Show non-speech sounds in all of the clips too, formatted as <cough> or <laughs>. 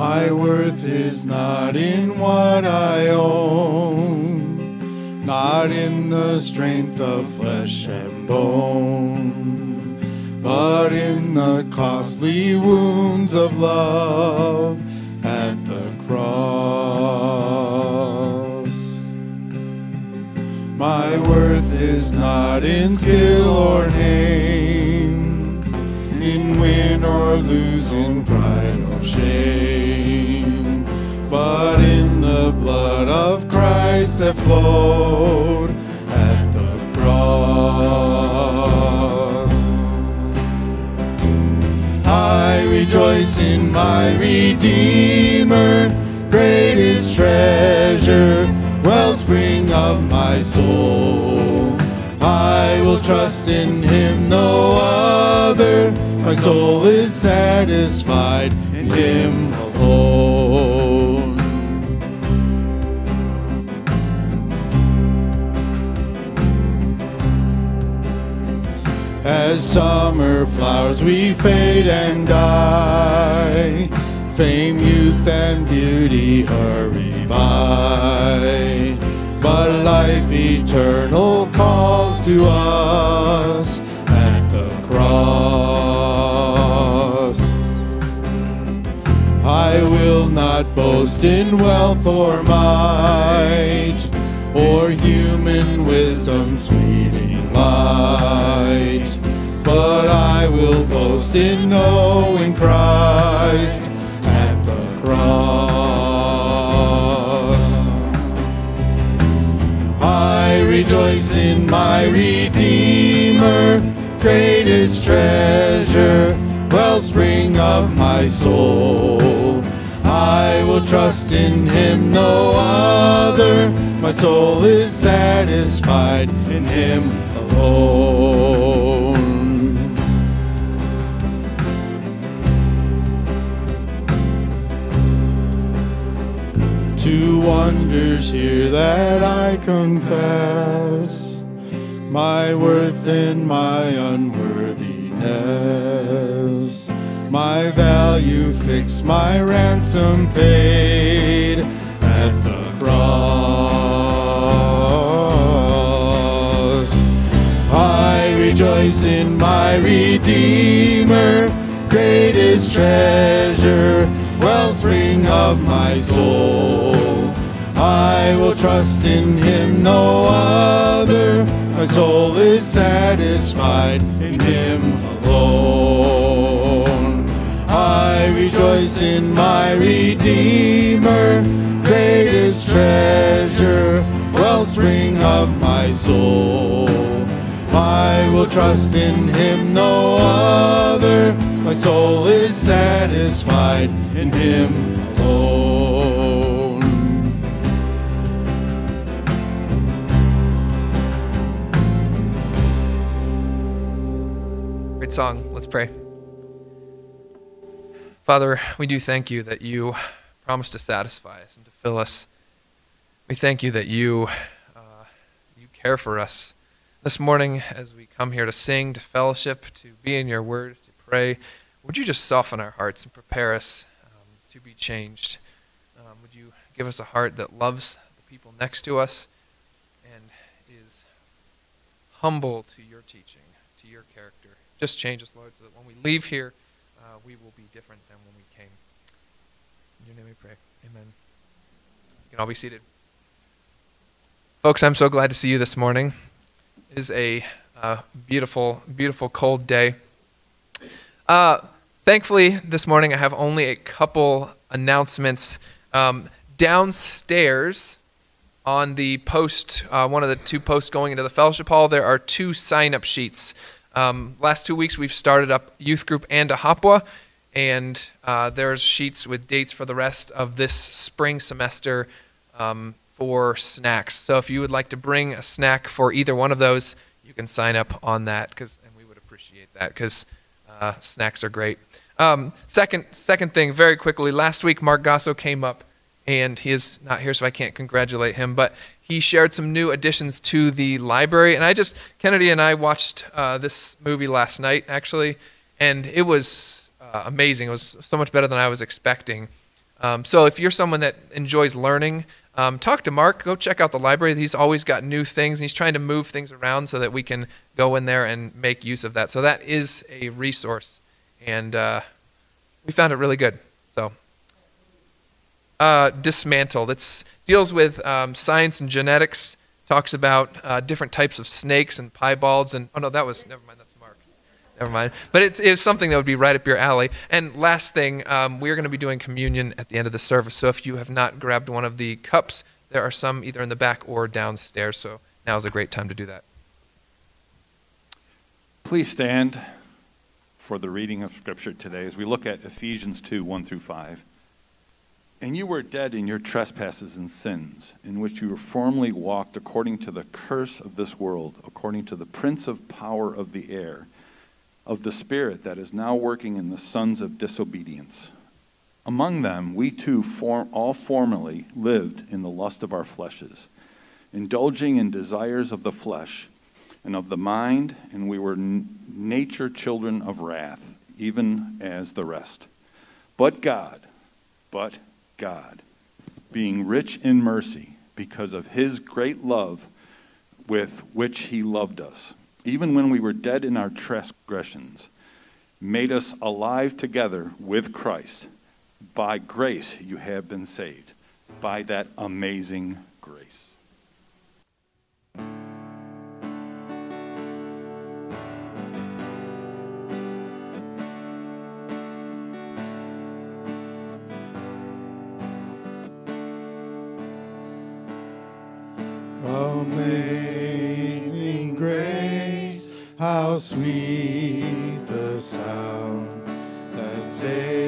My worth is not in what I own, not in the strength of flesh and bone, but in the costly wounds of love at the cross. My worth is not in skill or name, win or lose, in pride or shame, but in the blood of Christ that flowed at the cross. I rejoice in my Redeemer, greatest treasure, wellspring of my soul. I will trust in him, no other. My soul is satisfied in him alone. As summer flowers we fade and die, fame, youth, and beauty hurry by. But life eternal calls to us at the cross. I will not boast in wealth or might, or human wisdom's fleeting light, but I will boast in knowing Christ at the cross. I rejoice in my Redeemer, greatest treasure, wellspring of my soul. I will trust in him, no other. My soul is satisfied in him alone. Two wonders here that I confess my worth and my unworthiness, my value fixed, my ransom paid at the cross. I rejoice in my Redeemer, greatest treasure, wellspring of my soul. I will trust in him, no other. My soul is satisfied in him alone. Rejoice in my Redeemer, greatest treasure, wellspring of my soul. I will trust in him, no other. My soul is satisfied in him alone. Great song. Let's pray. Father, we do thank you that you promise to satisfy us and to fill us. We thank you that you uh, you care for us. This morning, as we come here to sing, to fellowship, to be in your word, to pray, would you just soften our hearts and prepare us um, to be changed? Um, would you give us a heart that loves the people next to us and is humble to your teaching, to your character? Just change us, Lord, so that when we leave here, uh, we will be different than when we came. In your name we pray. Amen. You can all be seated. Folks, I'm so glad to see you this morning. It is a uh, beautiful, beautiful cold day. Uh, thankfully, this morning I have only a couple announcements. Um, downstairs on the post, uh, one of the two posts going into the fellowship hall, there are two sign up sheets. Um, last two weeks, we've started up youth group and a Hapwa, and uh, there's sheets with dates for the rest of this spring semester um, for snacks. So if you would like to bring a snack for either one of those, you can sign up on that, cause, and we would appreciate that because uh, snacks are great. Um, second, second thing, very quickly. Last week, Mark Gasso came up, and he is not here, so I can't congratulate him. But he shared some new additions to the library, and I just Kennedy and I watched uh, this movie last night, actually, and it was uh, amazing. It was so much better than I was expecting. Um, so if you're someone that enjoys learning, um, talk to Mark. Go check out the library. He's always got new things, and he's trying to move things around so that we can go in there and make use of that. So that is a resource, and uh, we found it really good. So uh, dismantled. It deals with um, science and genetics. Talks about uh, different types of snakes and piebalds, and oh no, that was never mind. Never mind. But it's, it's something that would be right up your alley. And last thing, um, we are going to be doing communion at the end of the service. So if you have not grabbed one of the cups, there are some either in the back or downstairs. So now is a great time to do that. Please stand for the reading of Scripture today as we look at Ephesians 2 1 through 5. And you were dead in your trespasses and sins, in which you were formerly walked according to the curse of this world, according to the prince of power of the air, of the spirit that is now working in the sons of disobedience. Among them, we too form, all formerly lived in the lust of our fleshes, indulging in desires of the flesh and of the mind, and we were nature children of wrath, even as the rest. But God, but God, being rich in mercy because of his great love with which he loved us, even when we were dead in our transgressions, made us alive together with Christ. By grace you have been saved, by that amazing grace. Amazing sweet the sound that saved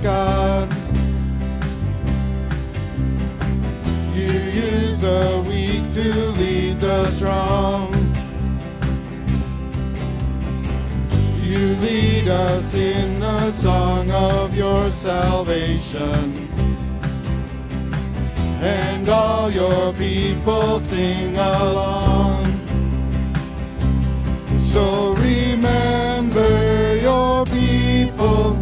God. You use the weak to lead the strong. You lead us in the song of your salvation. And all your people sing along. So remember your people,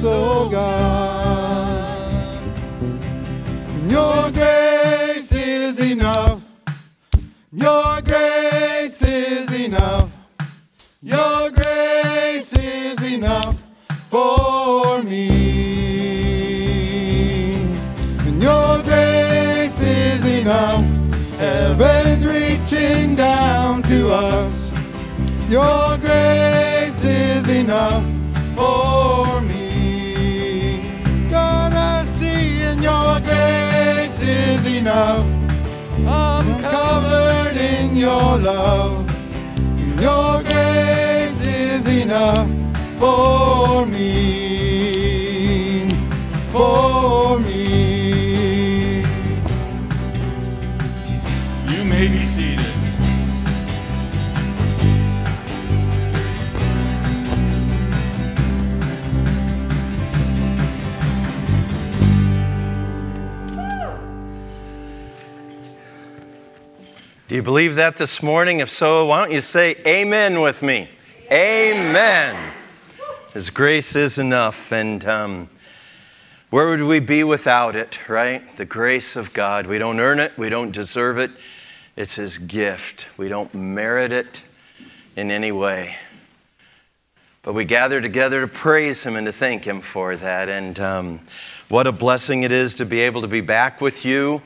promise, oh God. Your grace is enough. Your grace is enough. Your grace is enough for me. Your grace is enough. Heaven's reaching down to us. Your grace is enough enough. I'm covered in your love. Your grace is enough for me. For Do you believe that this morning? If so, why don't you say amen with me? Amen. His grace is enough. And um, where would we be without it, right? The grace of God. We don't earn it, we don't deserve it. It's His gift. We don't merit it in any way. But we gather together to praise Him and to thank Him for that. And um, what a blessing it is to be able to be back with you.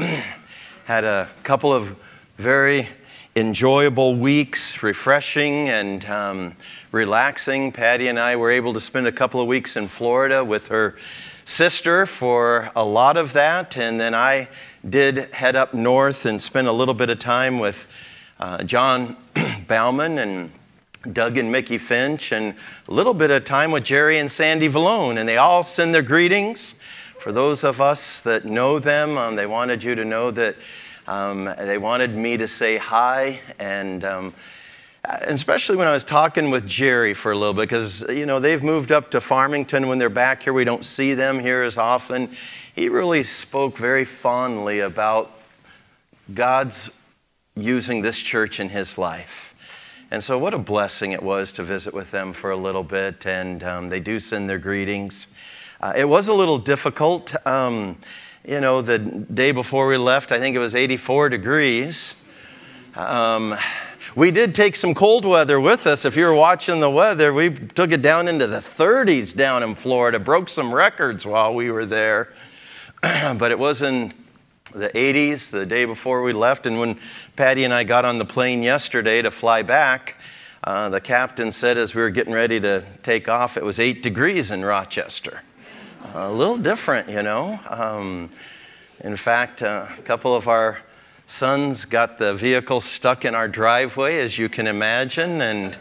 <clears throat> Had a couple of very enjoyable weeks, refreshing and um, relaxing. Patty and I were able to spend a couple of weeks in Florida with her sister for a lot of that. And then I did head up north and spend a little bit of time with uh, John <clears throat> Bauman and Doug and Mickey Finch, and a little bit of time with Jerry and Sandy Valone. And they all send their greetings. For those of us that know them, um, they wanted you to know that um, they wanted me to say hi. And um, especially when I was talking with Jerry for a little bit, because, you know, they've moved up to Farmington when they're back here. We don't see them here as often. He really spoke very fondly about God's using this church in his life. And so, what a blessing it was to visit with them for a little bit. And um, they do send their greetings. Uh, it was a little difficult. Um, you know, the day before we left, I think it was 84 degrees. Um, we did take some cold weather with us. If you were watching the weather, we took it down into the 30s down in Florida, broke some records while we were there. <clears throat> but it was in the 80s the day before we left. And when Patty and I got on the plane yesterday to fly back, uh, the captain said as we were getting ready to take off, it was eight degrees in Rochester. A little different, you know. Um, in fact, uh, a couple of our sons got the vehicle stuck in our driveway, as you can imagine. And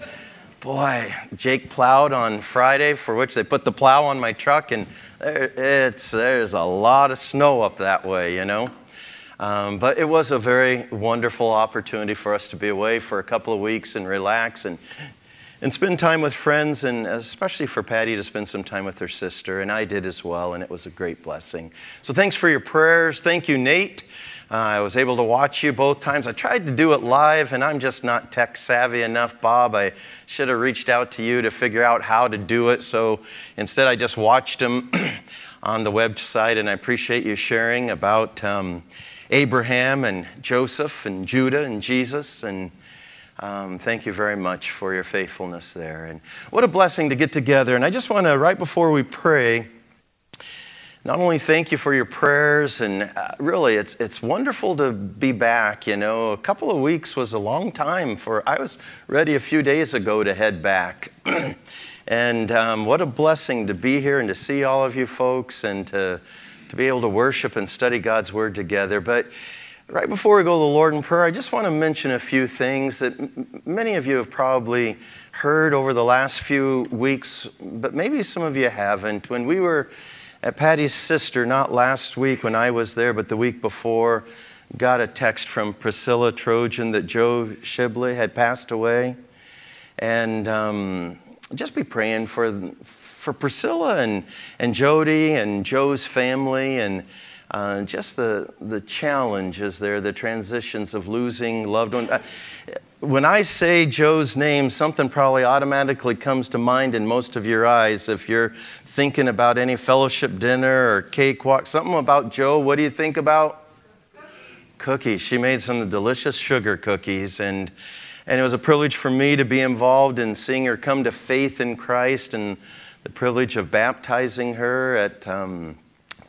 boy, Jake plowed on Friday, for which they put the plow on my truck, and there, it's, there's a lot of snow up that way, you know. Um, but it was a very wonderful opportunity for us to be away for a couple of weeks and relax and, and spend time with friends, and especially for Patty to spend some time with her sister. And I did as well, and it was a great blessing. So thanks for your prayers. Thank you, Nate. Uh, I was able to watch you both times. I tried to do it live, and I'm just not tech savvy enough, Bob. I should have reached out to you to figure out how to do it. So instead, I just watched them <clears throat> on the website, and I appreciate you sharing about um, Abraham and Joseph and Judah and Jesus. And um, thank you very much for your faithfulness there. And what a blessing to get together. And I just want to, right before we pray, not only thank you for your prayers, and uh, really, it's, it's wonderful to be back. You know, a couple of weeks was a long time for, I was ready a few days ago to head back. <clears throat> and um, what a blessing to be here and to see all of you folks and to, to be able to worship and study God's Word together. But right before we go to the Lord in prayer, I just want to mention a few things that m- many of you have probably heard over the last few weeks, but maybe some of you haven't. When we were at Patty's sister, not last week when I was there, but the week before, got a text from Priscilla Trojan that Joe Shibley had passed away. And um, just be praying for, for Priscilla and, and Jody and Joe's family and uh, just the, the challenges there, the transitions of losing loved ones. Uh, when I say Joe's name, something probably automatically comes to mind in most of your eyes. If you're thinking about any fellowship dinner or cakewalk, something about Joe, what do you think about? Cookies. She made some delicious sugar cookies, and, and it was a privilege for me to be involved in seeing her come to faith in Christ and the privilege of baptizing her at um,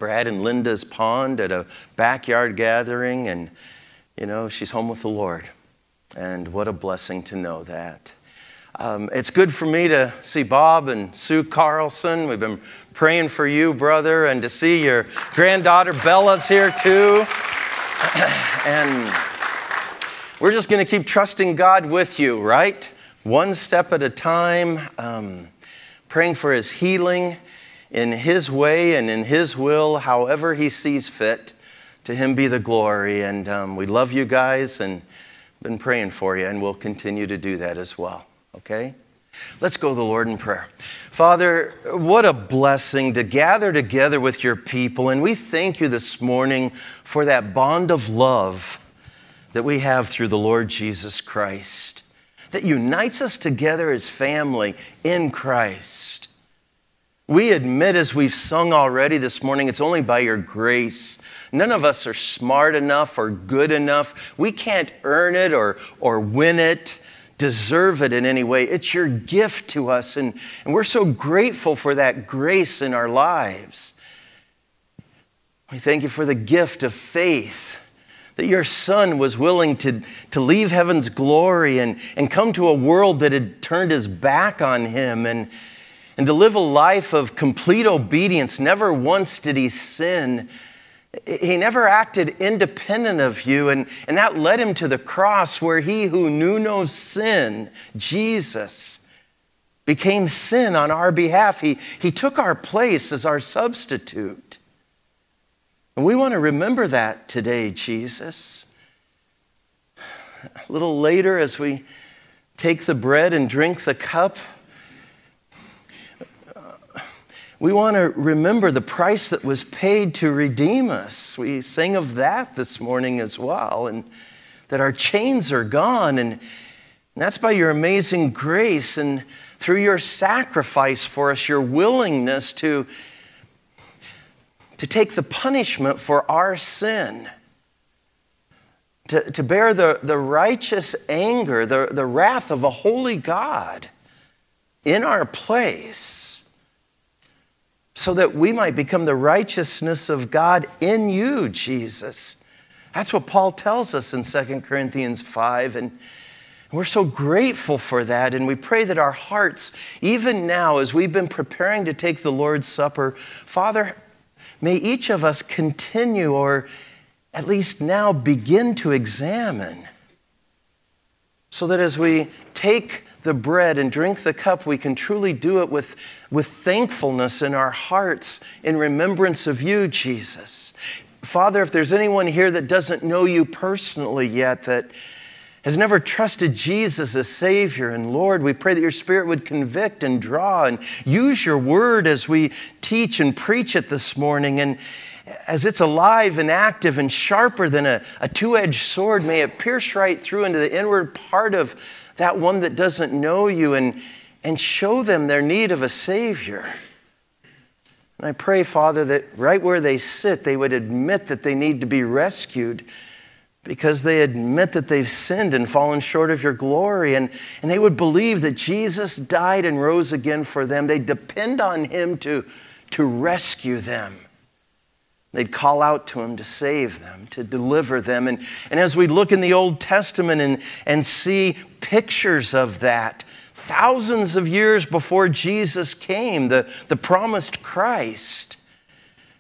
Brad and Linda's pond at a backyard gathering. And, you know, she's home with the Lord. And what a blessing to know that. Um, it's good for me to see Bob and Sue Carlson. We've been praying for you, brother, and to see your granddaughter Bella's here too. <clears throat> and we're just going to keep trusting God with you, right? One step at a time, um, praying for his healing in his way and in his will, however he sees fit. To him be the glory. And um, we love you guys and been praying for you, and we'll continue to do that as well okay? Let's go to the Lord in prayer. Father, what a blessing to gather together with your people. And we thank you this morning for that bond of love that we have through the Lord Jesus Christ, that unites us together as family in Christ. We admit, as we've sung already this morning, it's only by your grace. None of us are smart enough or good enough. We can't earn it or, or win it deserve it in any way. It's your gift to us, and, and we're so grateful for that grace in our lives. We thank you for the gift of faith that your son was willing to, to leave heaven's glory and, and come to a world that had turned his back on him and, and to live a life of complete obedience. Never once did he sin he never acted independent of you, and, and that led him to the cross where he who knew no sin, Jesus, became sin on our behalf. He, he took our place as our substitute. And we want to remember that today, Jesus. A little later, as we take the bread and drink the cup, we want to remember the price that was paid to redeem us. We sang of that this morning as well. And that our chains are gone. And that's by your amazing grace and through your sacrifice for us, your willingness to, to take the punishment for our sin to, to bear the, the righteous anger, the, the wrath of a holy God in our place, so that we might become the righteousness of God in you, Jesus. That's what Paul tells us in 2 Corinthians 5. And we're so grateful for that. And we pray that our hearts, even now, as we've been preparing to take the Lord's Supper, Father, may each of us continue or at least now begin to examine so that as we take the bread and drink the cup, we can truly do it with, with thankfulness in our hearts in remembrance of you, Jesus. Father, if there's anyone here that doesn't know you personally yet, that has never trusted Jesus as Savior and Lord, we pray that your Spirit would convict and draw and use your word as we teach and preach it this morning. And, as it's alive and active and sharper than a, a two edged sword, may it pierce right through into the inward part of that one that doesn't know you and, and show them their need of a Savior. And I pray, Father, that right where they sit, they would admit that they need to be rescued because they admit that they've sinned and fallen short of your glory. And, and they would believe that Jesus died and rose again for them. They depend on Him to, to rescue them. They'd call out to him to save them, to deliver them. And, and as we look in the Old Testament and, and see pictures of that, thousands of years before Jesus came, the, the promised Christ,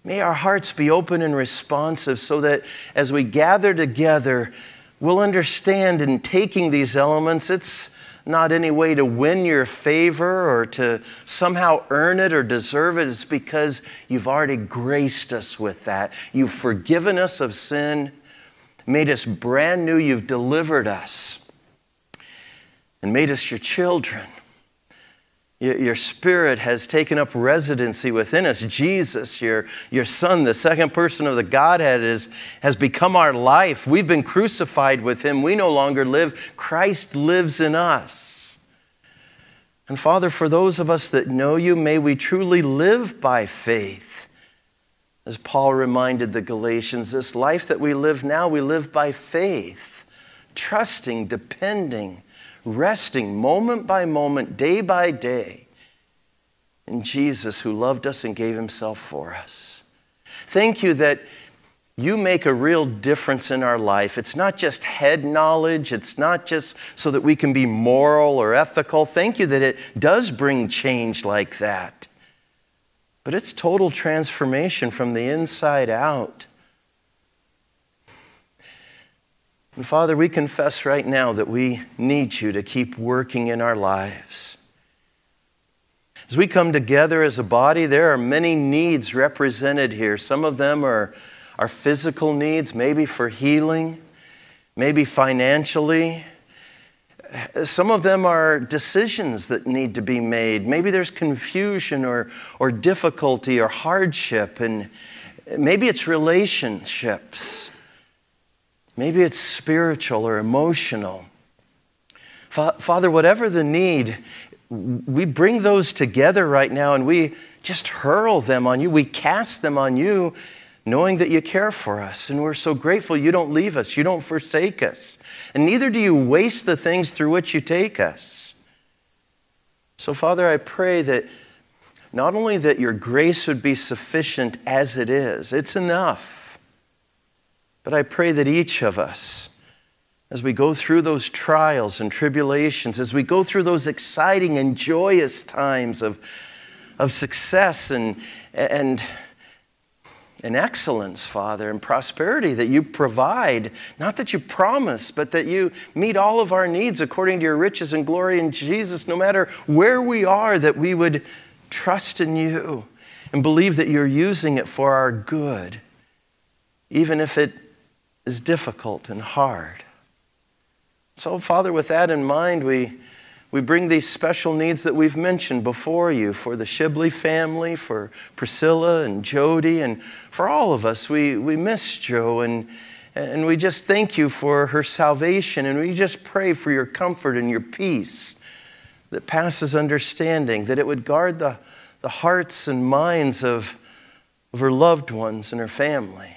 may our hearts be open and responsive so that as we gather together, we'll understand in taking these elements, it's not any way to win your favor or to somehow earn it or deserve it. It's because you've already graced us with that. You've forgiven us of sin, made us brand new. You've delivered us and made us your children. Your spirit has taken up residency within us. Jesus, your, your Son, the second person of the Godhead, is, has become our life. We've been crucified with him. We no longer live. Christ lives in us. And Father, for those of us that know you, may we truly live by faith. As Paul reminded the Galatians, this life that we live now, we live by faith, trusting, depending resting moment by moment, day by day, in Jesus who loved us and gave himself for us. Thank you that you make a real difference in our life. It's not just head knowledge, it's not just so that we can be moral or ethical. Thank you that it does bring change like that. But it's total transformation from the inside out. And Father, we confess right now that we need you to keep working in our lives. As we come together as a body, there are many needs represented here. Some of them are, are physical needs, maybe for healing, maybe financially. Some of them are decisions that need to be made. Maybe there's confusion or, or difficulty or hardship, and maybe it's relationships. Maybe it's spiritual or emotional. Father, whatever the need, we bring those together right now and we just hurl them on you. We cast them on you, knowing that you care for us. And we're so grateful you don't leave us, you don't forsake us. And neither do you waste the things through which you take us. So, Father, I pray that not only that your grace would be sufficient as it is, it's enough but I pray that each of us, as we go through those trials and tribulations, as we go through those exciting and joyous times of, of success and, and, and excellence, Father, and prosperity that you provide, not that you promise, but that you meet all of our needs according to your riches and glory in Jesus, no matter where we are, that we would trust in you and believe that you're using it for our good, even if it is difficult and hard. So, Father, with that in mind, we, we bring these special needs that we've mentioned before you for the Shibley family, for Priscilla and Jody, and for all of us. We, we miss Joe, and, And we just thank you for her salvation. And we just pray for your comfort and your peace that passes understanding, that it would guard the, the hearts and minds of, of her loved ones and her family.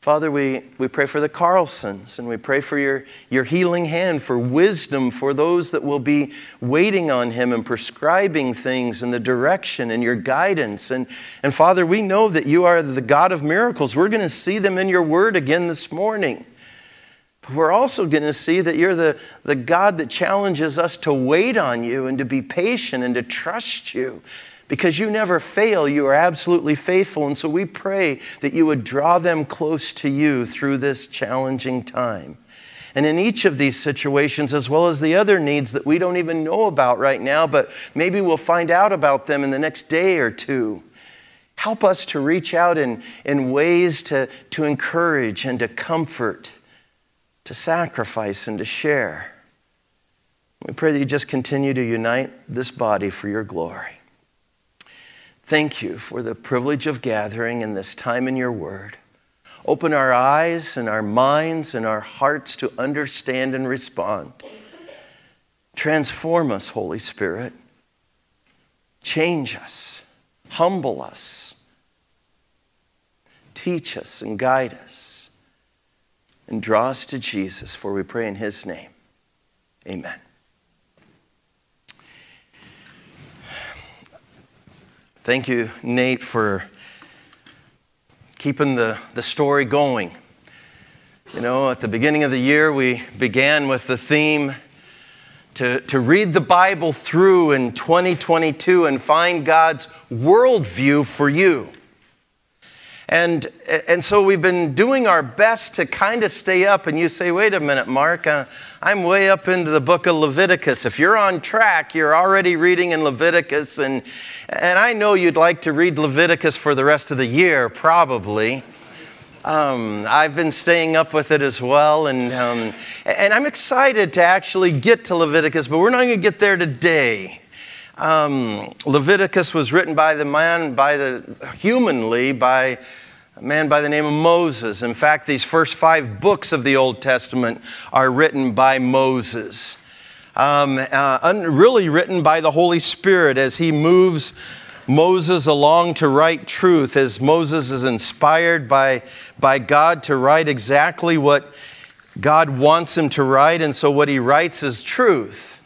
Father, we, we pray for the Carlsons and we pray for your, your healing hand, for wisdom for those that will be waiting on Him and prescribing things and the direction and your guidance. And, and Father, we know that you are the God of miracles. We're going to see them in your word again this morning. But we're also going to see that you're the, the God that challenges us to wait on you and to be patient and to trust you because you never fail. You are absolutely faithful. And so we pray that you would draw them close to you through this challenging time. And in each of these situations, as well as the other needs that we don't even know about right now, but maybe we'll find out about them in the next day or two, help us to reach out in, in ways to, to encourage and to comfort, to sacrifice and to share. We pray that you just continue to unite this body for your glory. Thank you for the privilege of gathering in this time in your word. Open our eyes and our minds and our hearts to understand and respond. Transform us, Holy Spirit. Change us, humble us, teach us and guide us, and draw us to Jesus, for we pray in His name. Amen. Thank you, Nate, for keeping the, the story going. You know, at the beginning of the year, we began with the theme to, to read the Bible through in 2022 and find God's worldview for you. And, and so we've been doing our best to kind of stay up. And you say, wait a minute, Mark, uh, I'm way up into the book of Leviticus. If you're on track, you're already reading in Leviticus. And, and I know you'd like to read Leviticus for the rest of the year, probably. Um, I've been staying up with it as well, and, um, and I'm excited to actually get to Leviticus, but we're not going to get there today. Um, Leviticus was written by the man, by the humanly, by a man by the name of Moses. In fact, these first five books of the Old Testament are written by Moses. Um, uh, really written by the Holy Spirit as he moves Moses along to write truth, as Moses is inspired by, by God to write exactly what God wants him to write, and so what he writes is truth.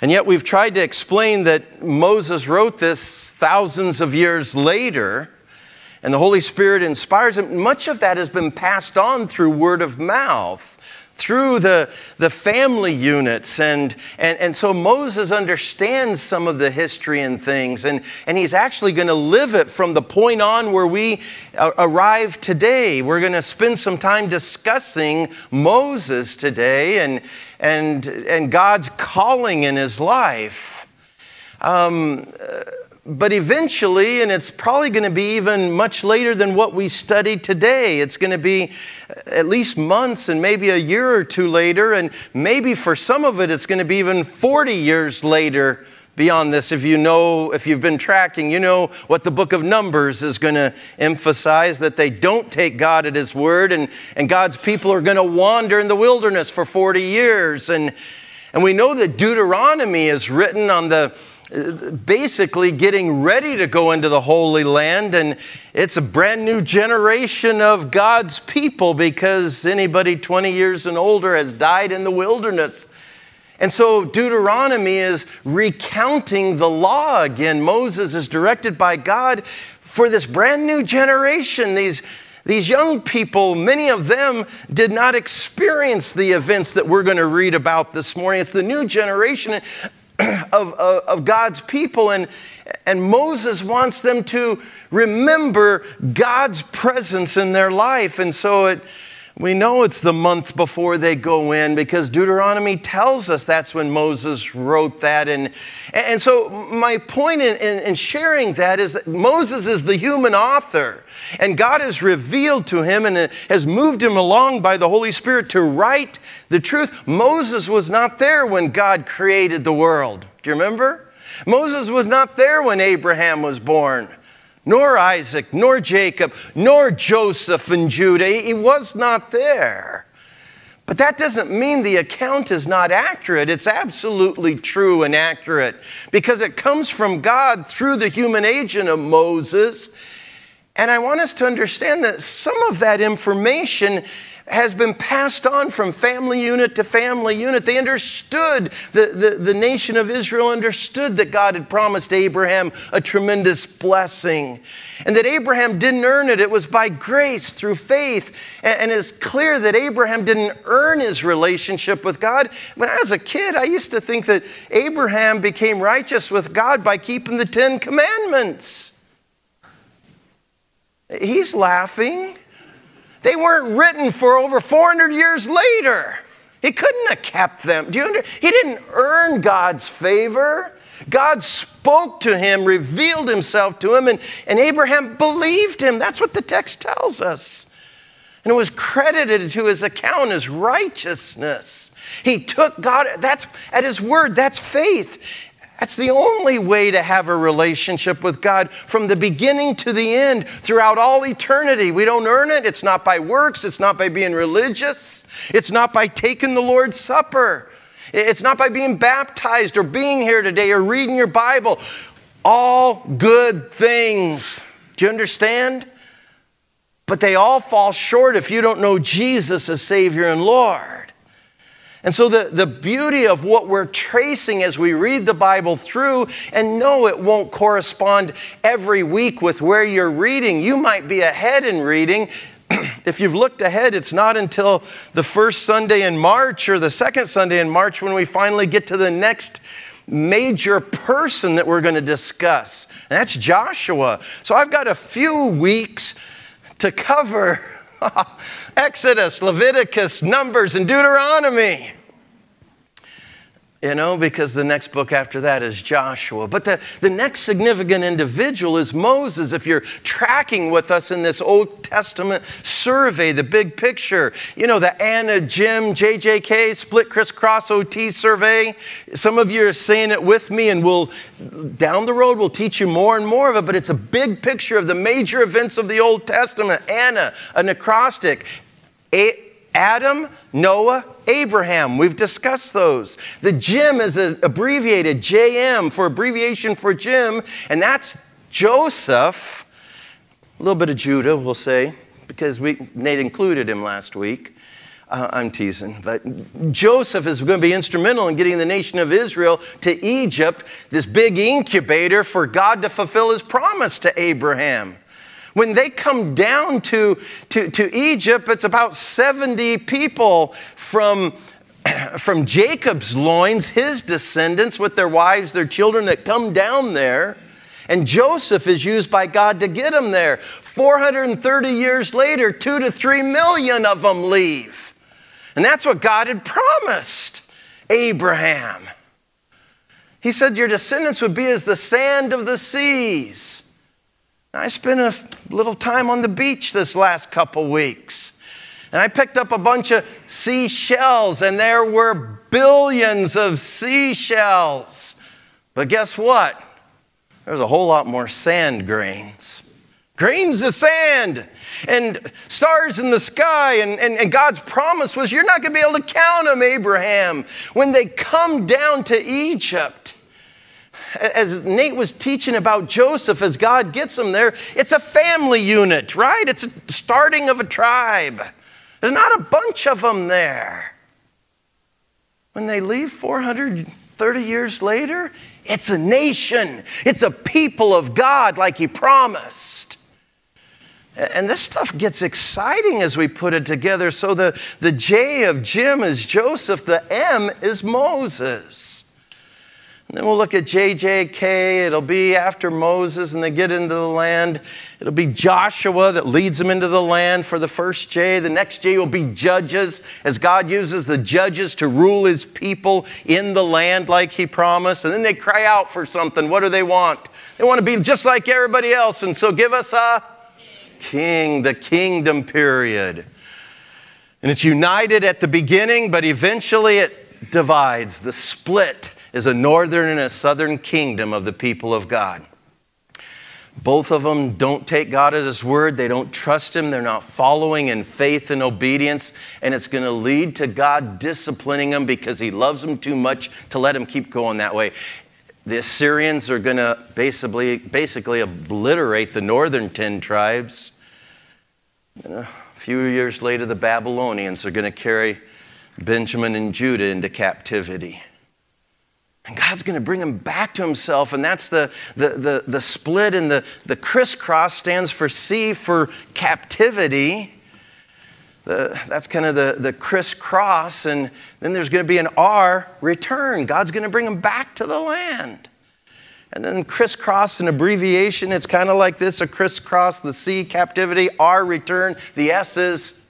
And yet, we've tried to explain that Moses wrote this thousands of years later, and the Holy Spirit inspires him. Much of that has been passed on through word of mouth through the, the family units. And, and, and so Moses understands some of the history and things, and, and he's actually going to live it from the point on where we arrive today. We're going to spend some time discussing Moses today and, and, and God's calling in his life. Um, but eventually, and it's probably going to be even much later than what we studied today, it's going to be uh, at least months and maybe a year or two later, and maybe for some of it, it's going to be even 40 years later beyond this. If you know, if you've been tracking, you know what the book of Numbers is going to emphasize that they don't take God at His word, and, and God's people are going to wander in the wilderness for 40 years. And, and we know that Deuteronomy is written on the basically getting ready to go into the Holy Land. And it's a brand new generation of God's people because anybody 20 years and older has died in the wilderness. And so Deuteronomy is recounting the law again. Moses is directed by God for this brand new generation, these these young people, many of them did not experience the events that we're going to read about this morning. It's the new generation. <clears throat> of, of, of God's people. And, and Moses wants them to remember God's presence in their life. And so it, we know it's the month before they go in because Deuteronomy tells us that's when Moses wrote that. And, and so, my point in, in, in, sharing that is that Moses is the human author, and God has revealed to him and has moved him along by the Holy Spirit to write the truth. Moses was not there when God created the world. Do you remember? Moses was not there when Abraham was born. Nor Isaac, nor Jacob, nor Joseph and Judah. He was not there. But that doesn't mean the account is not accurate. It's absolutely true and accurate because it comes from God through the human agent of Moses. And I want us to understand that some of that information has been passed on from family unit to family unit. They understood, the, the, the nation of Israel understood that God had promised Abraham a tremendous blessing and that Abraham didn't earn it. It was by grace through faith. And, and it's clear that Abraham didn't earn his relationship with God. When I was a kid, I used to think that Abraham became righteous with God by keeping the Ten Commandments. He's laughing. They weren't written for over 400 years later. He couldn't have kept them. Do you he didn't earn God's favor. God spoke to him, revealed himself to him, and, and Abraham believed him. That's what the text tells us. And it was credited to his account as righteousness. He took God, that's at his word, that's faith. That's the only way to have a relationship with God from the beginning to the end, throughout all eternity. We don't earn it. It's not by works, it's not by being religious, it's not by taking the Lord's Supper, it's not by being baptized or being here today or reading your Bible. All good things. Do you understand? But they all fall short if you don't know Jesus as Savior and Lord. And so, the, the beauty of what we're tracing as we read the Bible through, and no, it won't correspond every week with where you're reading. You might be ahead in reading. <clears throat> if you've looked ahead, it's not until the first Sunday in March or the second Sunday in March when we finally get to the next major person that we're going to discuss. And that's Joshua. So, I've got a few weeks to cover <laughs> Exodus, Leviticus, Numbers, and Deuteronomy. You know, because the next book after that is Joshua. But the, the next significant individual is Moses. If you're tracking with us in this Old Testament survey, the big picture, you know, the Anna, Jim, JJK, split crisscross OT survey. Some of you are saying it with me, and we'll, down the road, we'll teach you more and more of it. But it's a big picture of the major events of the Old Testament. Anna, an acrostic. A- Adam, Noah, Abraham. We've discussed those. The Jim is abbreviated JM for abbreviation for Jim, and that's Joseph. A little bit of Judah, we'll say, because we, Nate included him last week. Uh, I'm teasing, but Joseph is going to be instrumental in getting the nation of Israel to Egypt, this big incubator for God to fulfill his promise to Abraham. When they come down to, to, to Egypt, it's about 70 people from, <clears throat> from Jacob's loins, his descendants, with their wives, their children that come down there. And Joseph is used by God to get them there. 430 years later, two to three million of them leave. And that's what God had promised Abraham. He said, Your descendants would be as the sand of the seas. I spent a little time on the beach this last couple weeks. And I picked up a bunch of seashells, and there were billions of seashells. But guess what? There's a whole lot more sand grains. Grains of sand and stars in the sky. And, and, and God's promise was you're not going to be able to count them, Abraham. When they come down to Egypt, as Nate was teaching about Joseph, as God gets him there, it's a family unit, right? It's a starting of a tribe. There's not a bunch of them there. When they leave 430 years later, it's a nation, it's a people of God like He promised. And this stuff gets exciting as we put it together. So the, the J of Jim is Joseph, the M is Moses. And then we'll look at JJK. It'll be after Moses and they get into the land. It'll be Joshua that leads them into the land for the first J. The next J will be Judges, as God uses the judges to rule his people in the land like he promised. And then they cry out for something. What do they want? They want to be just like everybody else. And so give us a king, the kingdom period. And it's united at the beginning, but eventually it divides, the split is a northern and a southern kingdom of the people of God. Both of them don't take God at His word. They don't trust Him. They're not following in faith and obedience. And it's going to lead to God disciplining them because He loves them too much to let them keep going that way. The Assyrians are going to basically, basically obliterate the northern 10 tribes. And a few years later, the Babylonians are going to carry Benjamin and Judah into captivity. And God's going to bring them back to himself. And that's the, the, the, the split and the, the crisscross stands for C for captivity. The, that's kind of the, the crisscross. And then there's going to be an R, return. God's going to bring them back to the land. And then crisscross, an abbreviation, it's kind of like this a crisscross, the C, captivity, R, return. The S is,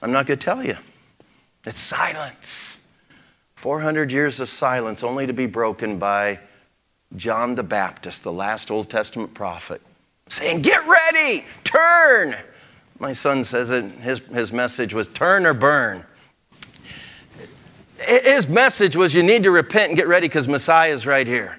I'm not going to tell you. It's silence. 400 years of silence only to be broken by John the Baptist, the last Old Testament prophet, saying, Get ready, turn. My son says it, his, his message was turn or burn. His message was you need to repent and get ready because Messiah is right here.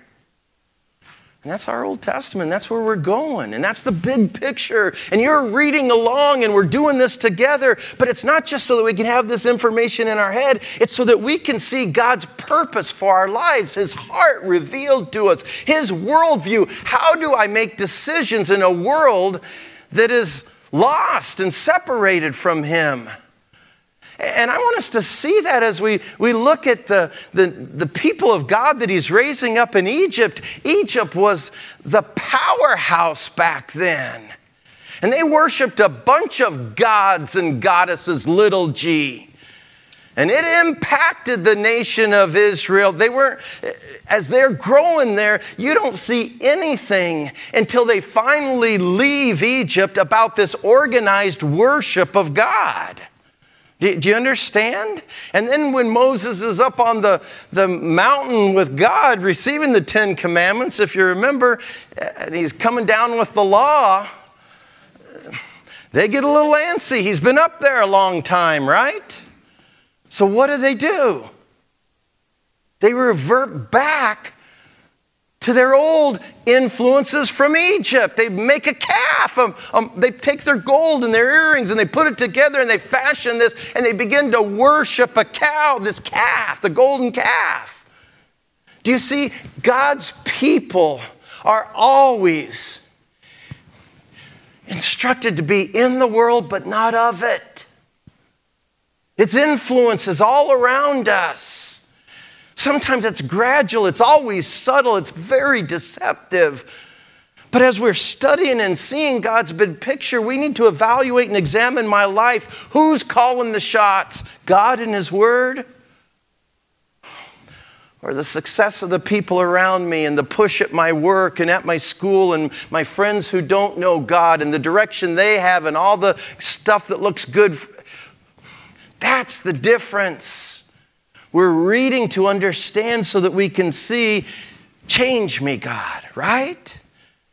And that's our Old Testament. That's where we're going. And that's the big picture. And you're reading along and we're doing this together. But it's not just so that we can have this information in our head, it's so that we can see God's purpose for our lives, His heart revealed to us, His worldview. How do I make decisions in a world that is lost and separated from Him? And I want us to see that as we, we look at the, the, the people of God that he's raising up in Egypt. Egypt was the powerhouse back then. And they worshiped a bunch of gods and goddesses, little g. And it impacted the nation of Israel. They weren't, as they're growing there, you don't see anything until they finally leave Egypt about this organized worship of God. Do, do you understand? And then when Moses is up on the, the mountain with God receiving the Ten Commandments, if you remember, and he's coming down with the law, they get a little antsy. He's been up there a long time, right? So what do they do? They revert back to their old influences from Egypt. They make a calf. Um, um, they take their gold and their earrings and they put it together and they fashion this and they begin to worship a cow, this calf, the golden calf. Do you see? God's people are always instructed to be in the world but not of it. Its influence is all around us. Sometimes it's gradual, it's always subtle, it's very deceptive. But as we're studying and seeing God's big picture, we need to evaluate and examine my life. Who's calling the shots? God and His Word? Or the success of the people around me and the push at my work and at my school and my friends who don't know God and the direction they have and all the stuff that looks good? That's the difference. We're reading to understand so that we can see, change me, God, right?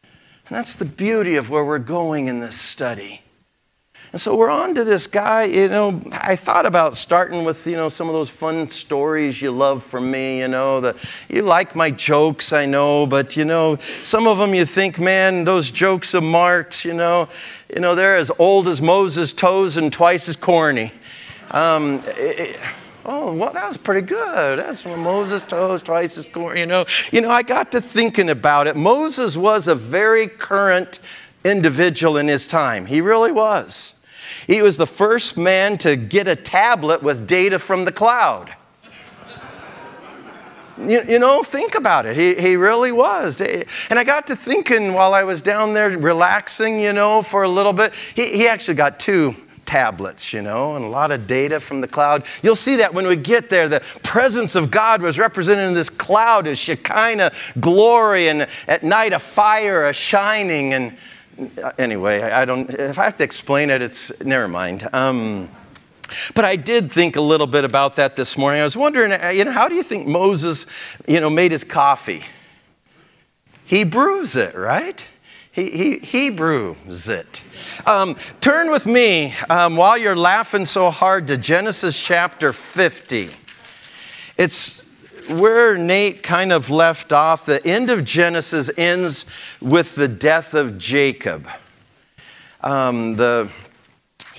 And that's the beauty of where we're going in this study. And so we're on to this guy, you know, I thought about starting with, you know, some of those fun stories you love from me, you know, the, you like my jokes, I know, but, you know, some of them you think, man, those jokes of Mark's, you know, you know, they're as old as Moses' toes and twice as corny. Um, it, Oh, well, that was pretty good. That's when Moses toes twice as corn, you know. You know, I got to thinking about it. Moses was a very current individual in his time. He really was. He was the first man to get a tablet with data from the cloud. You, you, know, think about it. He, he really was. And I got to thinking while I was down there relaxing, you know, for a little bit. He, he actually got two tablets, you know, and a lot of data from the cloud. You'll see that when we get there, the presence of God was represented in this cloud as Shekinah glory, and at night a fire, a shining. And uh, anyway, I don't, if I have to explain it, it's never mind. Um, but I did think a little bit about that this morning. I was wondering, uh, you know, how do you think Moses, you know, made his coffee? He brews it, right? He, he, Hebrews it. Um, turn with me um, while you're laughing so hard to Genesis chapter 50. It's where Nate kind of left off, the end of Genesis ends with the death of Jacob. Um, the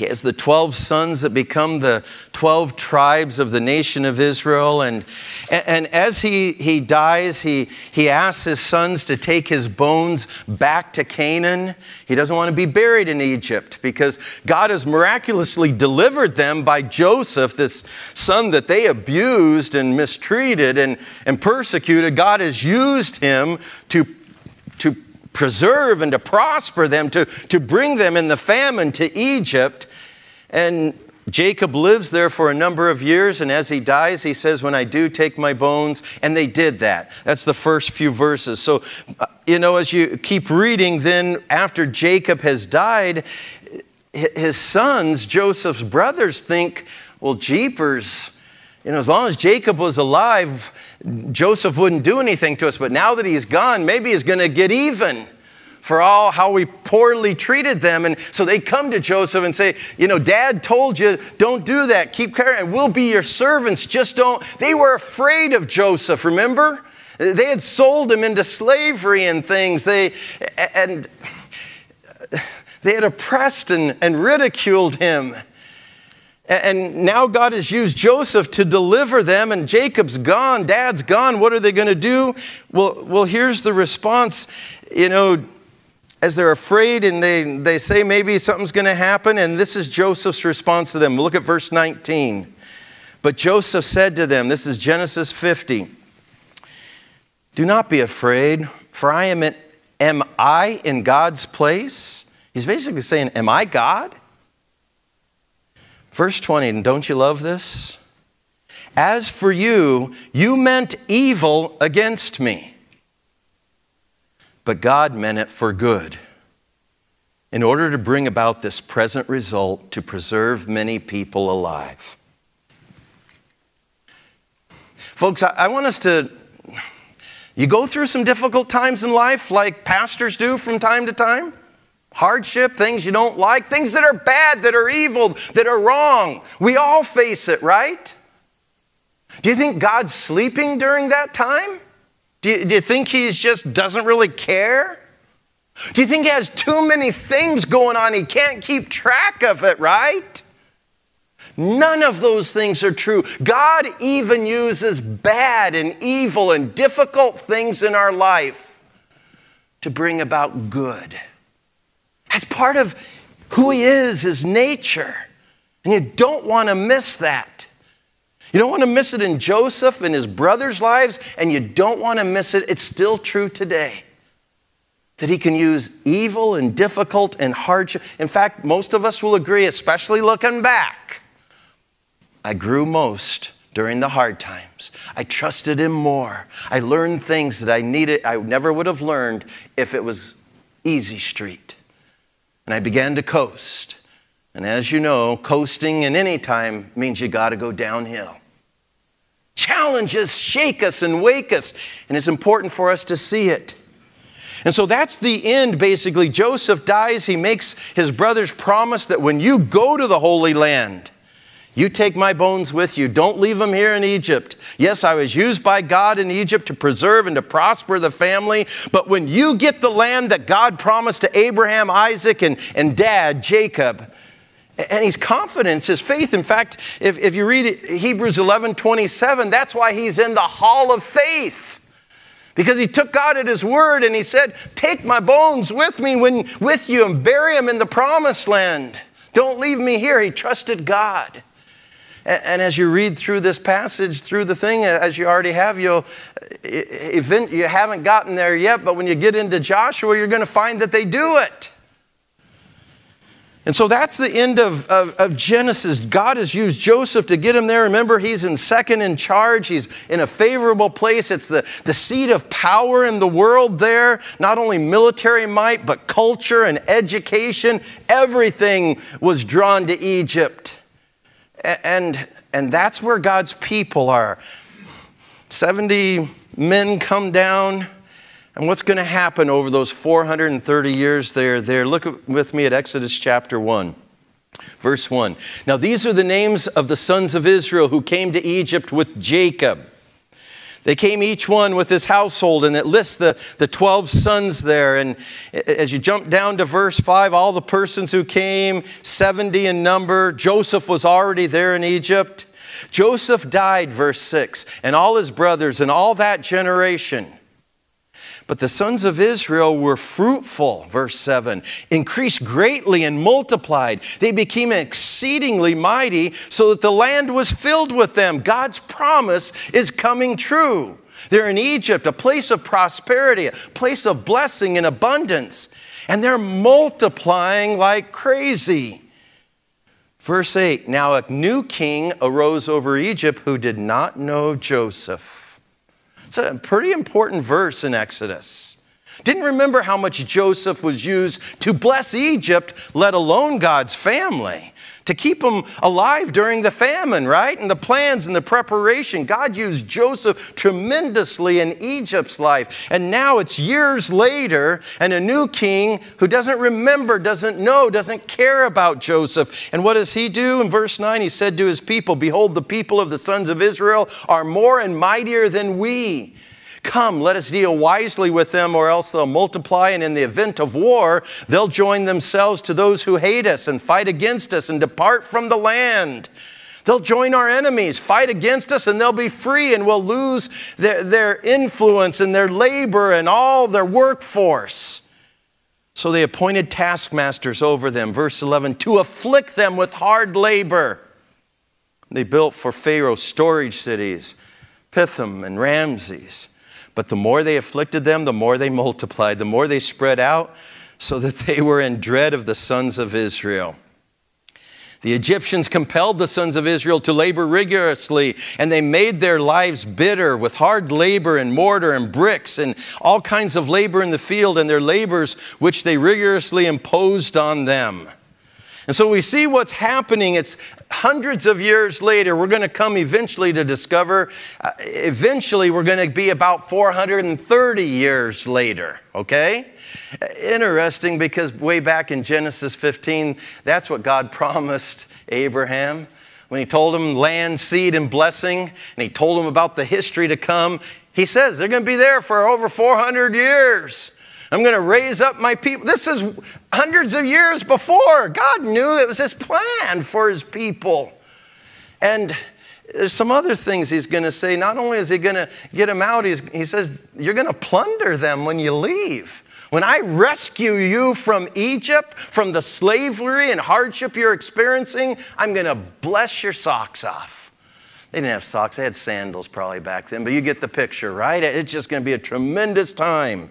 he has the 12 sons that become the 12 tribes of the nation of Israel. And, and as he, he dies, he, he asks his sons to take his bones back to Canaan. He doesn't want to be buried in Egypt because God has miraculously delivered them by Joseph, this son that they abused and mistreated and, and persecuted. God has used him to, to preserve and to prosper them, to, to bring them in the famine to Egypt. And Jacob lives there for a number of years, and as he dies, he says, When I do take my bones, and they did that. That's the first few verses. So, uh, you know, as you keep reading, then after Jacob has died, his sons, Joseph's brothers, think, Well, jeepers, you know, as long as Jacob was alive, Joseph wouldn't do anything to us, but now that he's gone, maybe he's going to get even for all how we poorly treated them. And so they come to Joseph and say, You know, dad told you, don't do that. Keep care, and we'll be your servants. Just don't. They were afraid of Joseph, remember? They had sold him into slavery and things. They, and they had oppressed and, and ridiculed him. And now God has used Joseph to deliver them, and Jacob's gone, dad's gone. What are they going to do? Well, well, here's the response. You know, as they're afraid and they, they say maybe something's going to happen, and this is Joseph's response to them. Look at verse 19. But Joseph said to them, This is Genesis 50. Do not be afraid, for I am, in, am I in God's place? He's basically saying, Am I God? Verse 20, and don't you love this? As for you, you meant evil against me but God meant it for good in order to bring about this present result to preserve many people alive. Folks, I, want us to. You go through some difficult times in life like pastors do from time to time hardship, things you don't like, things that are bad, that are evil, that are wrong. We all face it, right? Do you think God's sleeping during that time? Do you, do you think he just doesn't really care? Do you think he has too many things going on? He can't keep track of it, right? None of those things are true. God even uses bad and evil and difficult things in our life to bring about good. That's part of who He is, His nature. And you don't want to miss that. You don't want to miss it in Joseph and his brothers' lives, and you don't want to miss it. It's still true today that he can use evil and difficult and hardship. In fact, most of us will agree, especially looking back. I grew most during the hard times. I trusted him more. I learned things that I needed, I never would have learned if it was easy street. And I began to coast. And as you know, coasting in any time means you got to go downhill. Challenges shake us and wake us, and it's important for us to see it. And so that's the end, basically. Joseph dies. He makes his brothers promise that when you go to the Holy Land, you take my bones with you. Don't leave them here in Egypt. Yes, I was used by God in Egypt to preserve and to prosper the family. But when you get the land that God promised to Abraham, Isaac, and, and dad, Jacob, and he's confident, his faith. In fact, if, if you read Hebrews 11 27, that's why he's in the hall of faith. Because he took God at his word and he said, Take my bones with me when, with you and bury them in the promised land. Don't leave me here. He trusted God. And, and as you read through this passage, through the thing, as you already have, you'll, event, you haven't gotten there yet, but when you get into Joshua, you're going to find that they do it. And so that's the end of, of, of, Genesis. God has used Joseph to get him there. Remember, he's in second in charge. He's in a favorable place. It's the, the seat of power in the world there. Not only military might, but culture and education. Everything was drawn to Egypt. And, and that's where God's people are. 70 men come down and what's going to happen over those 430 years they're there? Look with me at Exodus chapter 1. Verse 1. Now, these are the names of the sons of Israel who came to Egypt with Jacob. They came each one with his household, and it lists the, the 12 sons there. And as you jump down to verse 5, all the persons who came, 70 in number, Joseph was already there in Egypt. Joseph died, verse 6, and all his brothers and all that generation. But the sons of Israel were fruitful, verse 7, increased greatly and multiplied. They became exceedingly mighty, so that the land was filled with them. God's promise is coming true. They're in Egypt, a place of prosperity, a place of blessing and abundance, and they're multiplying like crazy. Verse 8 Now a new king arose over Egypt who did not know Joseph. It's a pretty important verse in Exodus. Didn't remember how much Joseph was used to bless Egypt, let alone God's family to keep them alive during the famine, right? And the plans and the preparation. God used Joseph tremendously in Egypt's life. And now it's years later, and a new king who doesn't remember, doesn't know, doesn't care about Joseph. And what does he do? In verse 9, he said to his people, Behold, the people of the sons of Israel are more and mightier than we. Come, let us deal wisely with them, or else they'll multiply, and in the event of war, they'll join themselves to those who hate us and fight against us and depart from the land. They'll join our enemies, fight against us, and they'll be free, and we'll lose their, their influence and their labor and all their workforce. So they appointed taskmasters over them, verse 11, to afflict them with hard labor. They built for Pharaoh storage cities, Pithom and Ramses. But the more they afflicted them, the more they <laughs> multiplied, the more they spread out, so that they were in dread of the sons of Israel. The Egyptians compelled the sons of Israel to labor rigorously, and they made their lives bitter with hard labor and mortar and bricks and all kinds of labor in the field, and their labors which they rigorously imposed on them. And so we see what's happening. It's hundreds of years later. We're going to come eventually to discover, uh, eventually, we're going to be about 430 years later, okay? Interesting because way back in Genesis 15, that's what God <laughs> promised Abraham when he told him land, seed, and blessing, and he told him about the history to come. He says they're going to be there for over 400 years. I'm going to raise up my people. This is hundreds of years before. God knew it was his plan for his people. And there's some other things he's going to say. Not only is he going to get them out, he says, You're going to plunder them when you leave. When I rescue you from Egypt, from the slavery and hardship you're experiencing, I'm going to bless your socks off. They didn't have socks, they had sandals probably back then, but you get the picture, right? It's just going to be a tremendous time.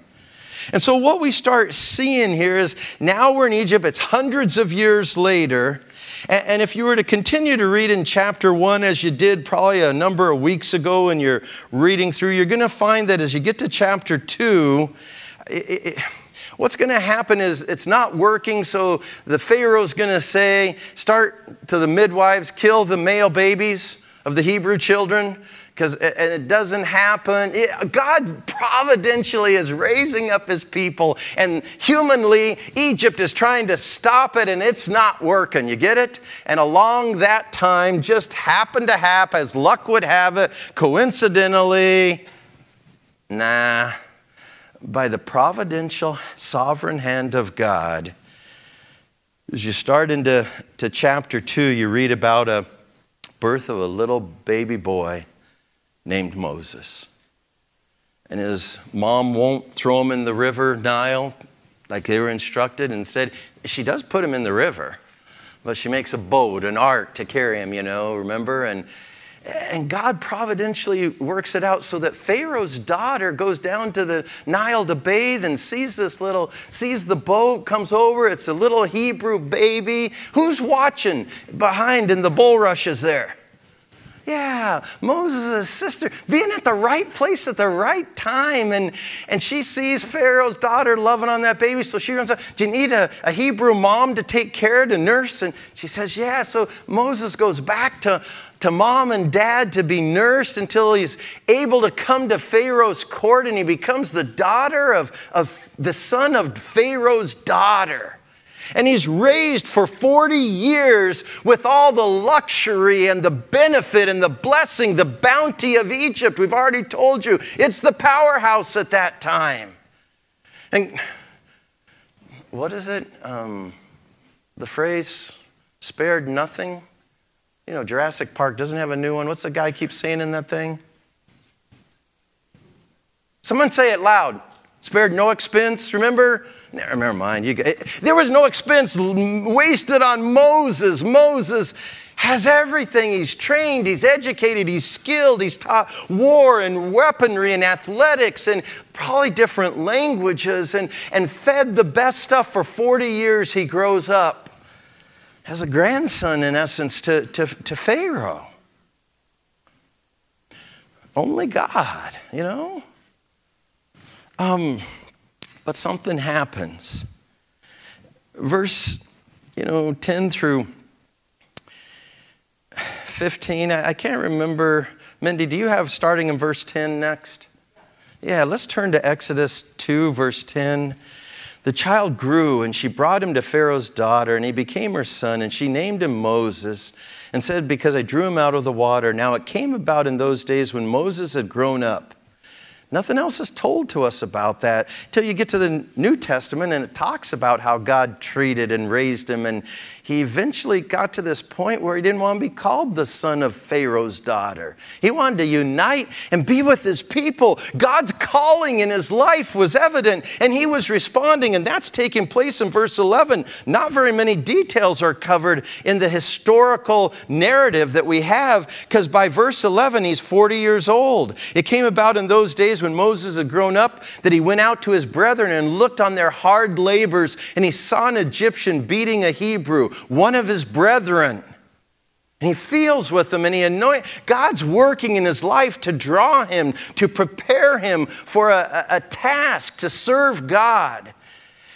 And so, what we start seeing here is now we're in Egypt, it's hundreds of years later. And if you were to continue to read in chapter one, as you did probably a number of weeks ago, and you're reading through, you're going to find that as you get to chapter two, it, it, what's going to happen is it's not working. So the Pharaoh's going to say, start to the midwives, kill the male babies of the Hebrew children because it doesn't happen. God providentially is raising up his people, and humanly, Egypt is trying to stop it, and it's not working. You get it? And along that time, just happened to happen, as luck would have it, coincidentally, nah, by the providential, sovereign hand of God, as you start into to chapter 2, you read about a birth of a little baby boy named Moses. And his mom won't throw him in the river Nile like they were instructed. and said she does put him in the river, but she makes a boat, an ark to carry him, you know, remember? And, and God providentially works it out so that Pharaoh's daughter goes down to the Nile to bathe and sees this little, sees the boat, comes over. It's a little Hebrew baby. Who's watching behind in the bulrushes there? Yeah, Moses' sister being at the right place at the right time. And, and she sees Pharaoh's daughter loving on that baby. So she runs up, Do you need a, a Hebrew mom to take care, of, to nurse? And she says, Yeah. So Moses goes back to, to mom and dad to be nursed until he's able to come to Pharaoh's court and he becomes the daughter of, of the son of Pharaoh's daughter. And he's raised for 40 years with all the luxury and the benefit and the blessing, the bounty of Egypt. We've already told you it's the powerhouse at that time. And what is it? Um, the phrase spared nothing. You know, Jurassic Park doesn't have a new one. What's the guy keep saying in that thing? Someone say it loud. Spared no expense. Remember? Never mind. You, eh, there was no expense wasted on Moses. Moses has everything. He's trained, he's educated, he's skilled, he's taught war and weaponry and athletics and probably different languages and, and fed the best stuff for 40 years. He grows up as a grandson, in essence, to, to, to Pharaoh. Only God, you know? Um, but something happens. Verse, you know, 10 through 15, I, I can't remember. Mindy, do you have starting in verse 10 next? Yeah, let's turn to Exodus 2, verse 10. The child grew, and she brought him to Pharaoh's daughter, and he became her son, and she named him Moses, and said, Because I drew him out of the water. Now it came about in those days when Moses had grown up Nothing else is told to us about that until you get to the New Testament and it talks about how God treated and raised him. And he eventually got to this point where he didn't want to be called the son of Pharaoh's daughter. He wanted to unite and be with his people. God's calling in his life was evident and he was responding. And that's taking place in verse 11. Not very many details are covered in the historical narrative that we have because by verse 11, he's 40 years old. It came about in those days when Moses had grown up that he went out to his brethren and looked on their hard labors and he saw an Egyptian beating a Hebrew one of his brethren. And he feels with them and he anoints. God's working in his life to draw him, to prepare him for a, a, task to serve God.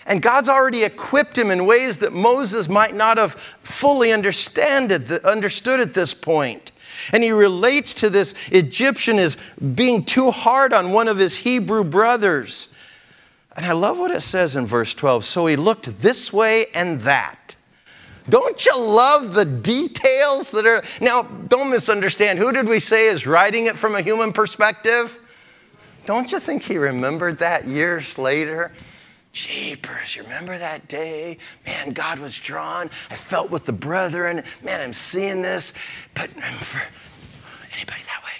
And God's already equipped him in ways that Moses might not have fully understood at this point. And he relates to this Egyptian as being too hard on one of his Hebrew brothers. And I love what it says in verse 12. So he looked this way and that. Don't you love the details that are. Now, don't misunderstand. Who did we say is writing it from a human perspective? Don't you think he remembered that years later? Jeepers, you remember that day? Man, God was drawn. I felt with the brethren. Man, I'm seeing this. But for anybody that way,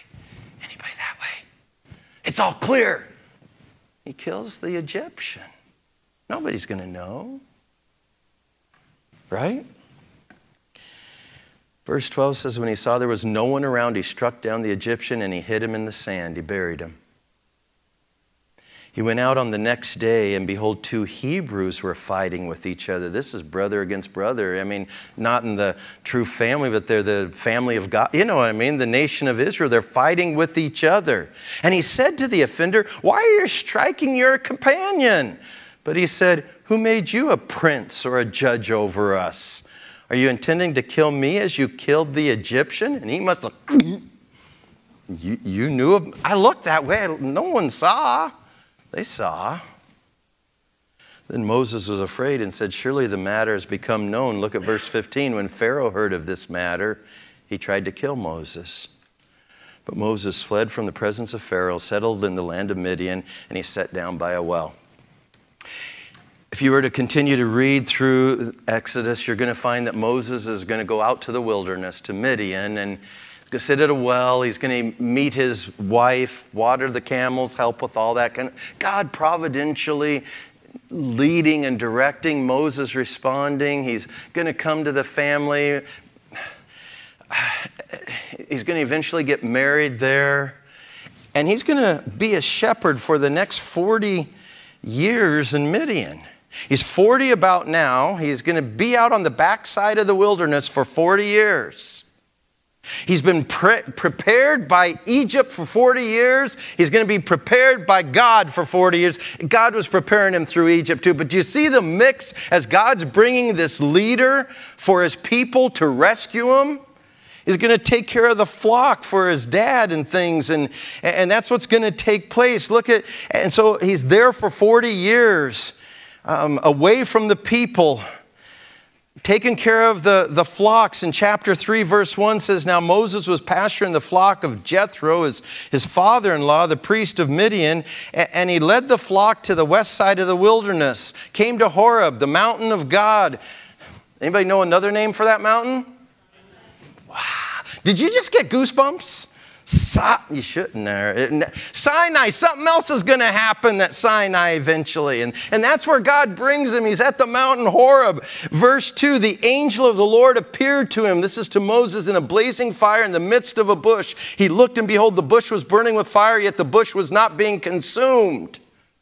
anybody that way, it's all clear. He kills the Egyptian. Nobody's going to know. Right? Verse 12 says, When he saw there was no one around, he struck down the Egyptian and he hid him in the sand. He buried him. He went out on the next day, and behold, two Hebrews were fighting with each other. This is brother against brother. I mean, not in the true family, but they're the family of God. You know what I mean? The nation of Israel. They're fighting with each other. And he said to the offender, Why are you striking your companion? But he said, Who made you a prince or a judge over us? Are you intending to kill me as you killed the Egyptian? And he must have, you, you knew, I looked that way. No one saw. They saw. Then Moses was afraid and said, Surely the matter has become known. Look at verse 15. When Pharaoh heard of this matter, he tried to kill Moses. But Moses fled from the presence of Pharaoh, settled in the land of Midian, and he sat down by a well. If you were to continue to read through Exodus, you're going to find that Moses is going to go out to the wilderness, to Midian, and sit at a well. He's going to meet his wife, water the camels, help with all that kind of. God providentially leading and directing, Moses responding. He's going to come to the family. <sighs> He's going to eventually get married there. And he's going to be a shepherd for the next 40 years in Midian. He's 40 about now. He's going to be out on the backside of the wilderness for 40 years. He's been pre- prepared by Egypt for 40 years. He's going to be prepared by God for 40 years. God was preparing him through Egypt too. But do you see the mix as God's bringing this leader for his people to rescue him? He's going to take care of the flock for his dad and things, and, and that's what's going to take place. Look at, and so he's there for 40 years um, away from the people. taking care of the, the flocks. In chapter 3 verse 1 says now moses was pasturing the flock of jethro his, his father-in-law the priest of midian and he led the flock to the west side of the wilderness came to horeb the mountain of god. Anybody know another name for that mountain? Wow. Did you just get goosebumps you shouldn't there. Sinai, something else is going to happen at Sinai eventually. And, and that's where God brings him. He's at the mountain Horeb. Verse 2 The angel of the Lord appeared to him. This is to Moses in a blazing fire in the midst of a bush. He looked, and behold, the bush was burning with fire, yet the bush was not being consumed.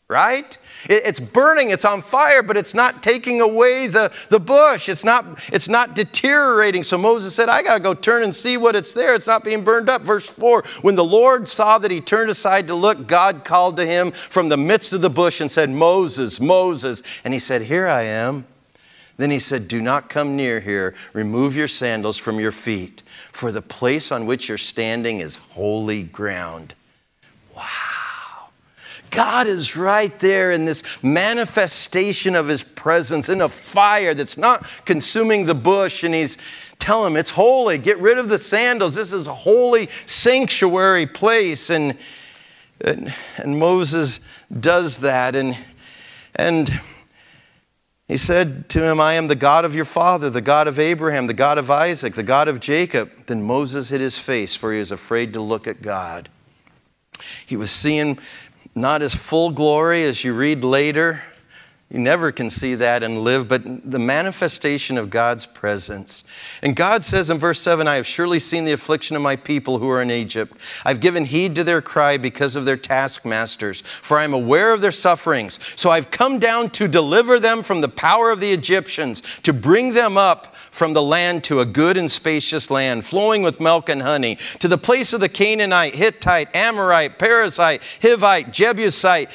Right? It's burning, it's on fire, but it's not taking away the, the bush. It's not, it's not deteriorating. So Moses said, I got to go turn and see what it's there. It's not being burned up. Verse 4 When the Lord saw that he turned aside to look, God called to him from the midst of the bush and said, Moses, Moses. And he said, Here I am. Then he said, Do not come near here. Remove your sandals from your feet, for the place on which you're standing is holy ground. Wow. God is right there in this manifestation of His presence in a fire that's not consuming the bush, and He's telling him it's holy. Get rid of the sandals. This is a holy sanctuary place. And, and, and Moses does that. And, and he said to him, I am the God of your father, the God of Abraham, the God of Isaac, the God of Jacob. Then Moses hid his face, for he was afraid to look at God. He was seeing not as full glory as you read later. You never can see that and live, but the manifestation of God's presence. And God says in verse 7 I have surely seen the affliction of my people who are in Egypt. I've given heed to their cry because of their taskmasters, for I am aware of their sufferings. So I've come down to deliver them from the power of the Egyptians, to bring them up from the land to a good and spacious land, flowing with milk and honey, to the place of the Canaanite, Hittite, Amorite, Perizzite, Hivite, Jebusite.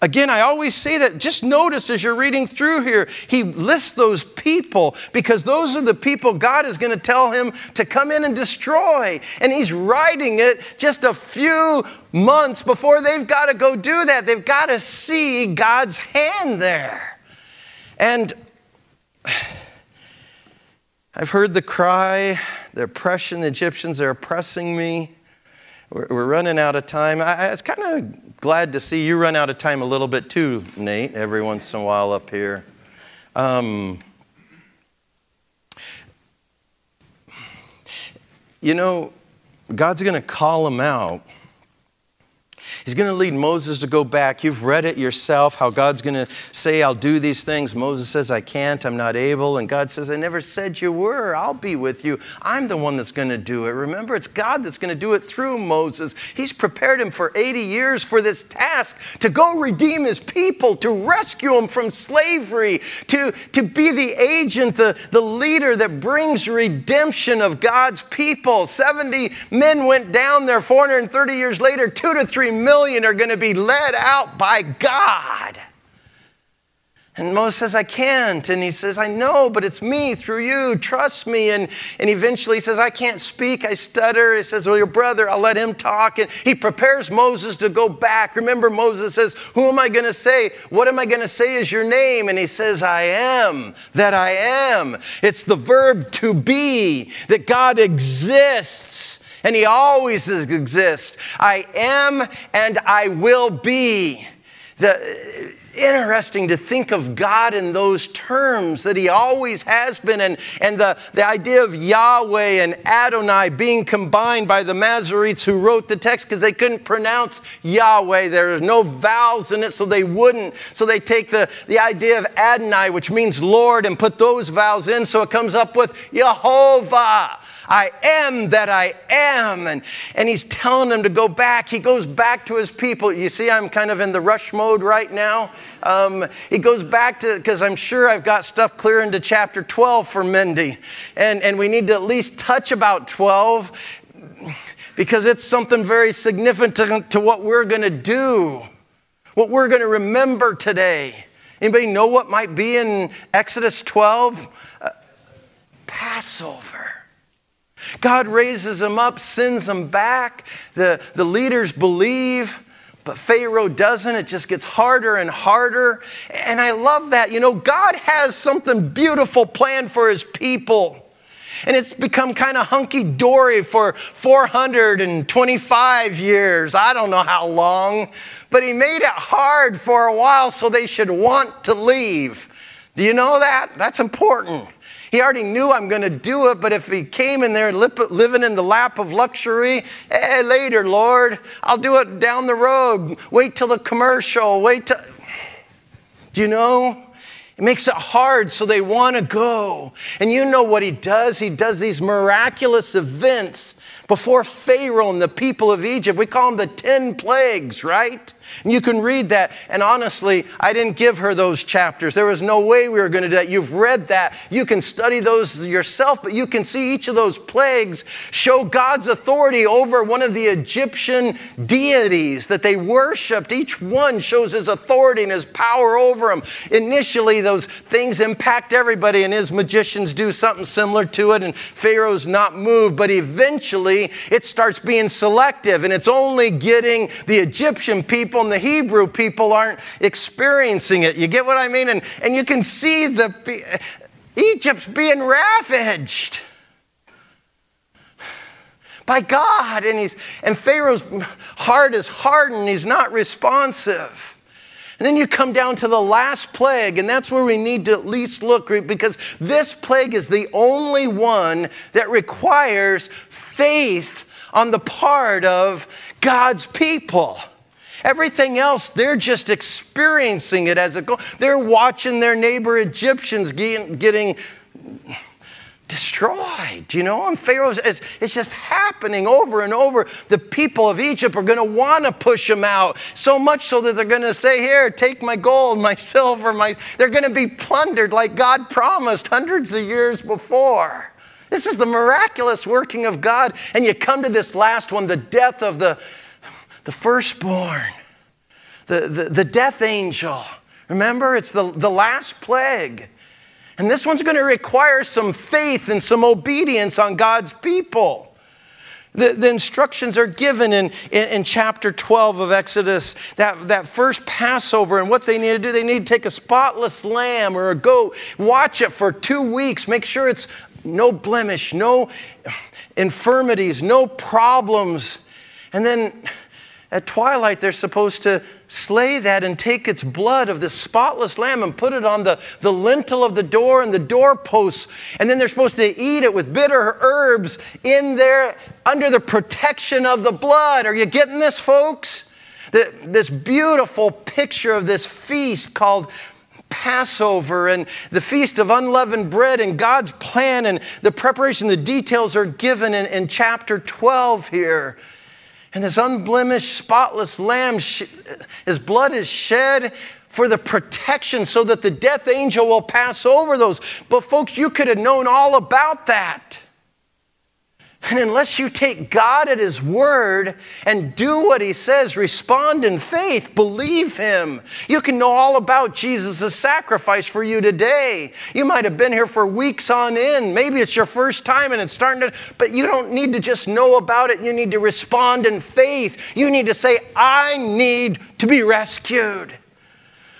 Again, I always say that just notice as you're reading through here, he lists those people because those are the people God is going to tell him to come in and destroy. And he's writing it just a few months before they've got to go do that. They've got to see God's hand there. And I've heard the cry, the oppression, the Egyptians are oppressing me. We're, we're running out of time. I, I was kind of glad to see you run out of time a little bit too, Nate, every once in a while up here. Um, you know, God's going to call them out He's going to lead Moses to go back. You've read it yourself, how God's going to say, I'll do these things. Moses says, I can't, I'm not able. And God says, I never said you were. I'll be with you. I'm the one that's going to do it. Remember, it's God that's going to do it through Moses. He's prepared him for 80 years for this task to go redeem his people, to rescue them from slavery, to, to be the agent, the, the leader that brings redemption of God's people. 70 men went down there 430 years later, two to three million are going to be led out by God. And Moses says, I can't. And he says, I know, but it's me through you. Trust me. And, and eventually he says, I can't speak. I stutter. He says, Well, your brother, I'll let him talk. And he prepares Moses to go back. Remember, Moses says, Who am I going to say? What am I going to say is your name? And he says, I am that I am. It's the verb to be, that God exists and He always exists. I am and I will be. The, interesting to think of God in those terms that He always has been, and, and the, the idea of Yahweh and Adonai being combined by the Masoretes who wrote the text because they couldn't pronounce Yahweh. There was no vowels in it, so they wouldn't. So they take the, the idea of Adonai, which means Lord, and put those vowels in, so it comes up with Jehovah. I am that I am. And, and he's telling them to go back. He goes back to his people. You see, I'm kind of in the rush mode right now. Um, he goes back to, because I'm sure I've got stuff clear into chapter 12 for Mindy. And, and we need to at least touch about 12 because it's something very significant to what we're going to do, what we're going to remember today. Anybody know what might be in Exodus 12? Uh, Passover. God raises them up, sends them back. The, the leaders believe. But Pharaoh doesn't. It just gets harder and harder. And I love that. You know, God has something beautiful planned for his people. And it's become kind of hunky dory for 425 years. I don't know how long. But he made it hard for a while so they should want to leave. Do you know that? That's important. He already knew I'm going to do it, but if he came in there living in the lap of luxury, eh, later, Lord, I'll do it down the road. Wait till the commercial. Wait till. Do you know? It makes it hard, so they want to go. And you know what he does? He does these miraculous events before Pharaoh and the people of Egypt. We call them the 10 plagues, right? And you can read that. And honestly, I didn't give her those chapters. There was no way we were going to do that. You've read that. You can study those yourself, but you can see each of those plagues show God's authority over one of the Egyptian deities that they worshiped. Each one shows his authority and his power over them. Initially, those things impact everybody, and his magicians do something similar to it, and Pharaoh's not moved. But eventually, it starts being selective, and it's only getting the Egyptian people the Hebrew people aren't experiencing it. You get what I mean? And, and you can see the Egypt's being ravaged by God. And, he's, and Pharaoh's heart is hardened, he's not responsive. And then you come down to the last plague, and that's where we need to at least look because this plague is the only one that requires faith on the part of God's people. Everything else, they're just experiencing it as it goes. They're watching their neighbor Egyptians getting destroyed, you know? And Pharaoh's, it's, it's just happening over and over. The people of Egypt are going to want to push them out, so much so that they're going to say, Here, take my gold, my <laughs> silver, my. They're going to be plundered like God promised hundreds of years before. This is the miraculous working of God. And you come to this last one, the death of the the firstborn, the, the, the death angel. Remember, it's the, the last plague. And this one's going to require some faith and some obedience on God's people. The, the, instructions are given in, in, in, chapter 12 of Exodus, that, that first Passover, and what they need to do. They need to take a spotless lamb or a goat, watch it for two weeks, make sure it's no blemish, no infirmities, no problems. And then at twilight, they're supposed to slay that and take its blood of the spotless lamb and put it on the, the lintel of the door and the doorposts. And then they're supposed to eat it with bitter herbs in there under the protection of the blood. Are you getting this, folks? The, this beautiful picture of this feast called Passover and the Feast of Unleavened Bread and God's plan and the preparation, the details are given in, in chapter 12 here. And this unblemished, spotless lamb, his blood is shed for the protection so that the death angel will pass over those. But, folks, you could have known all about that. And unless you take God at His word and do what He says, respond in faith, believe Him, you can know all about Jesus' sacrifice for you today. You might have been here for weeks on end. Maybe it's your first time and it's starting to, but you don't need to just know about it. You need to respond in faith. You need to say, I need to be rescued.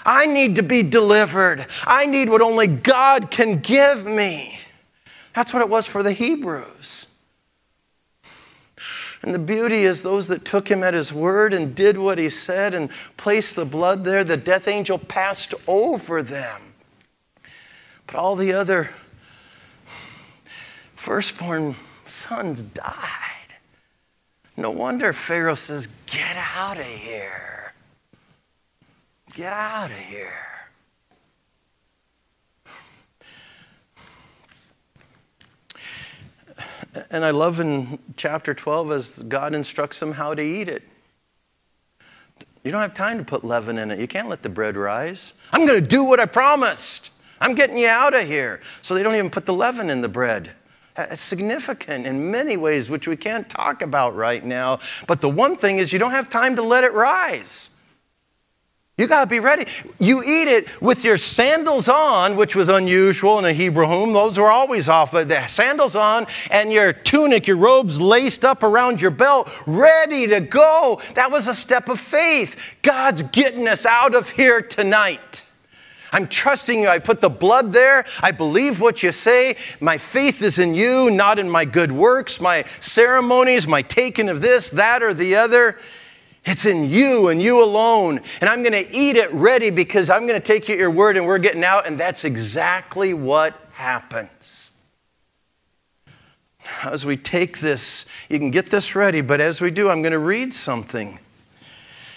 I need to be delivered. I need what only God can give me. That's what it was for the Hebrews. And the beauty is, those that took him at his word and did what he said and placed the blood there, the death angel passed over them. But all the other firstborn sons died. No wonder Pharaoh says, Get out of here. Get out of here. And I love in chapter 12 as God instructs them how to eat it. You don't have time to put leaven in it. You can't let the bread rise. I'm going to do what I promised. I'm getting you out of here. So they don't even put the leaven in the bread. It's significant in many ways, which we can't talk about right now. But the one thing is, you don't have time to let it rise. You got to be ready. You eat it with your sandals on, which was unusual in a Hebrew home. Those were always off. The sandals on and your tunic, your robes laced up around your belt, ready to go. That was a step of faith. God's getting us out of here tonight. I'm trusting you. I put the blood there. I believe what you say. My faith is in you, not in my good works, my ceremonies, my taking of this, that, or the other. It's in you and you alone. And I'm going to eat it ready because I'm going to take you at your word and we're getting out. And that's exactly what happens. As we take this, you can get this ready, but as we do, I'm going to read something.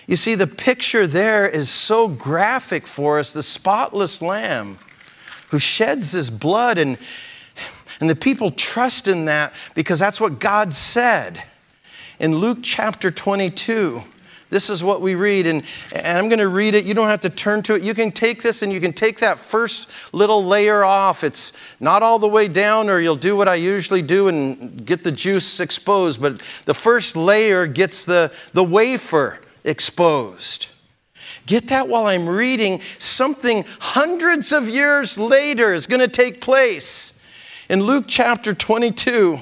You see, the picture there is so graphic for us the spotless lamb who sheds his blood, and, and the people trust in that because that's what God said. In Luke chapter 22, this is what we read, and, and I'm going to read it. You don't have to turn to it. You can take this and you can take that first little layer off. It's not all the way down, or you'll do what I usually do and get the juice exposed. But the first layer gets the, the wafer exposed. Get that while I'm reading. Something hundreds of years later is going to take place. In Luke chapter 22,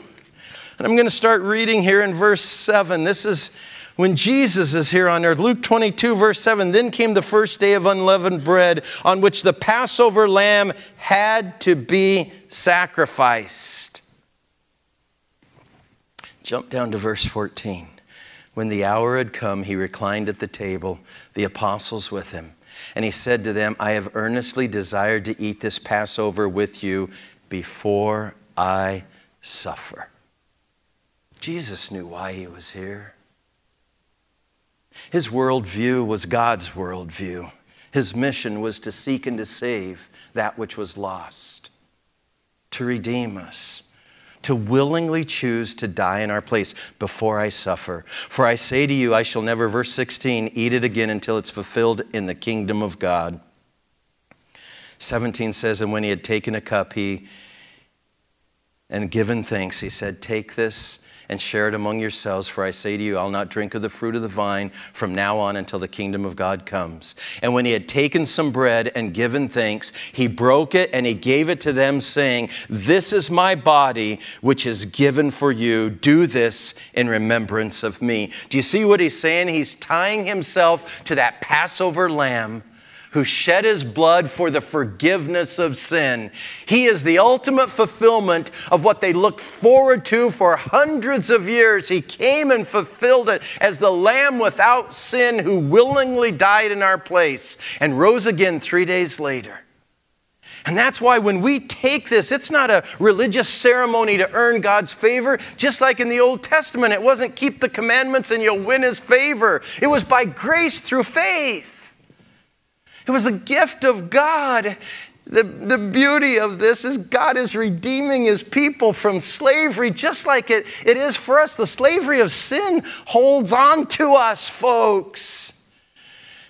and I'm going to start reading here in verse 7. This is when Jesus is here on earth. Luke 22, verse 7 Then came the first day of unleavened bread, on which the Passover lamb had to be sacrificed. Jump down to verse 14. When the hour had come, he reclined at the table, the apostles with him. And he said to them, I have earnestly desired to eat this Passover with you before I suffer. Jesus knew why he was here. His worldview was God's worldview. His mission was to seek and to save that which was lost, to redeem us to willingly choose to die in our place before I suffer. For I say to you, I shall never, verse 16, eat it again until it's fulfilled in the kingdom of God. 17 says, And when he had taken a cup, he and given thanks, he said, Take this and share it among yourselves. For I say to you, I'll not drink of the fruit of the vine from now on until the kingdom of God comes. And when he had taken some bread and given thanks, he broke it and he gave it to them, saying, This is my body, which is given for you. Do this in remembrance of me. Do you see what he's saying? He's tying himself to that Passover lamb who shed his blood for the forgiveness of sin. He is the ultimate fulfillment of what they looked forward to for hundreds of years. He came and fulfilled it as the Lamb without sin who willingly died in our place and rose again three days later. And that's why when we take this, it's not a religious ceremony to earn God's favor. Just like in the Old Testament, it wasn't keep the commandments and you'll win his favor. It was by grace through faith. It was the gift of God. The, the beauty of this is God is redeeming his people from slavery, just like it, it is for us. The slavery of sin holds on to us, folks.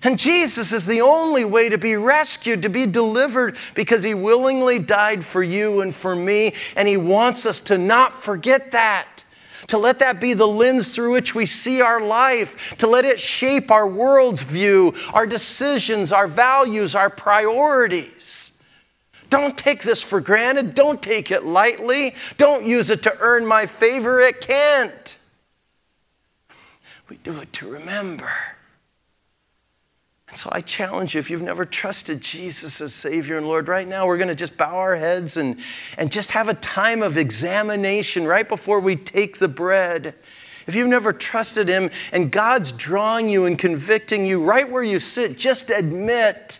And Jesus is the only way to be rescued, to be delivered, because he willingly died for you and for me. And he wants us to not forget that to let that be the lens through which we see our life, to let it shape our world's view, our decisions, our values, our priorities. Don't take this for granted. Don't take it lightly. Don't use it to earn my favor. It can't. We do it to remember. So I challenge you, if you've never trusted Jesus as Savior and Lord, right now we're going to just bow our heads and, and just have a time of examination right before we take the bread. If you've never trusted Him and God's drawing you and convicting you right where you sit, just admit,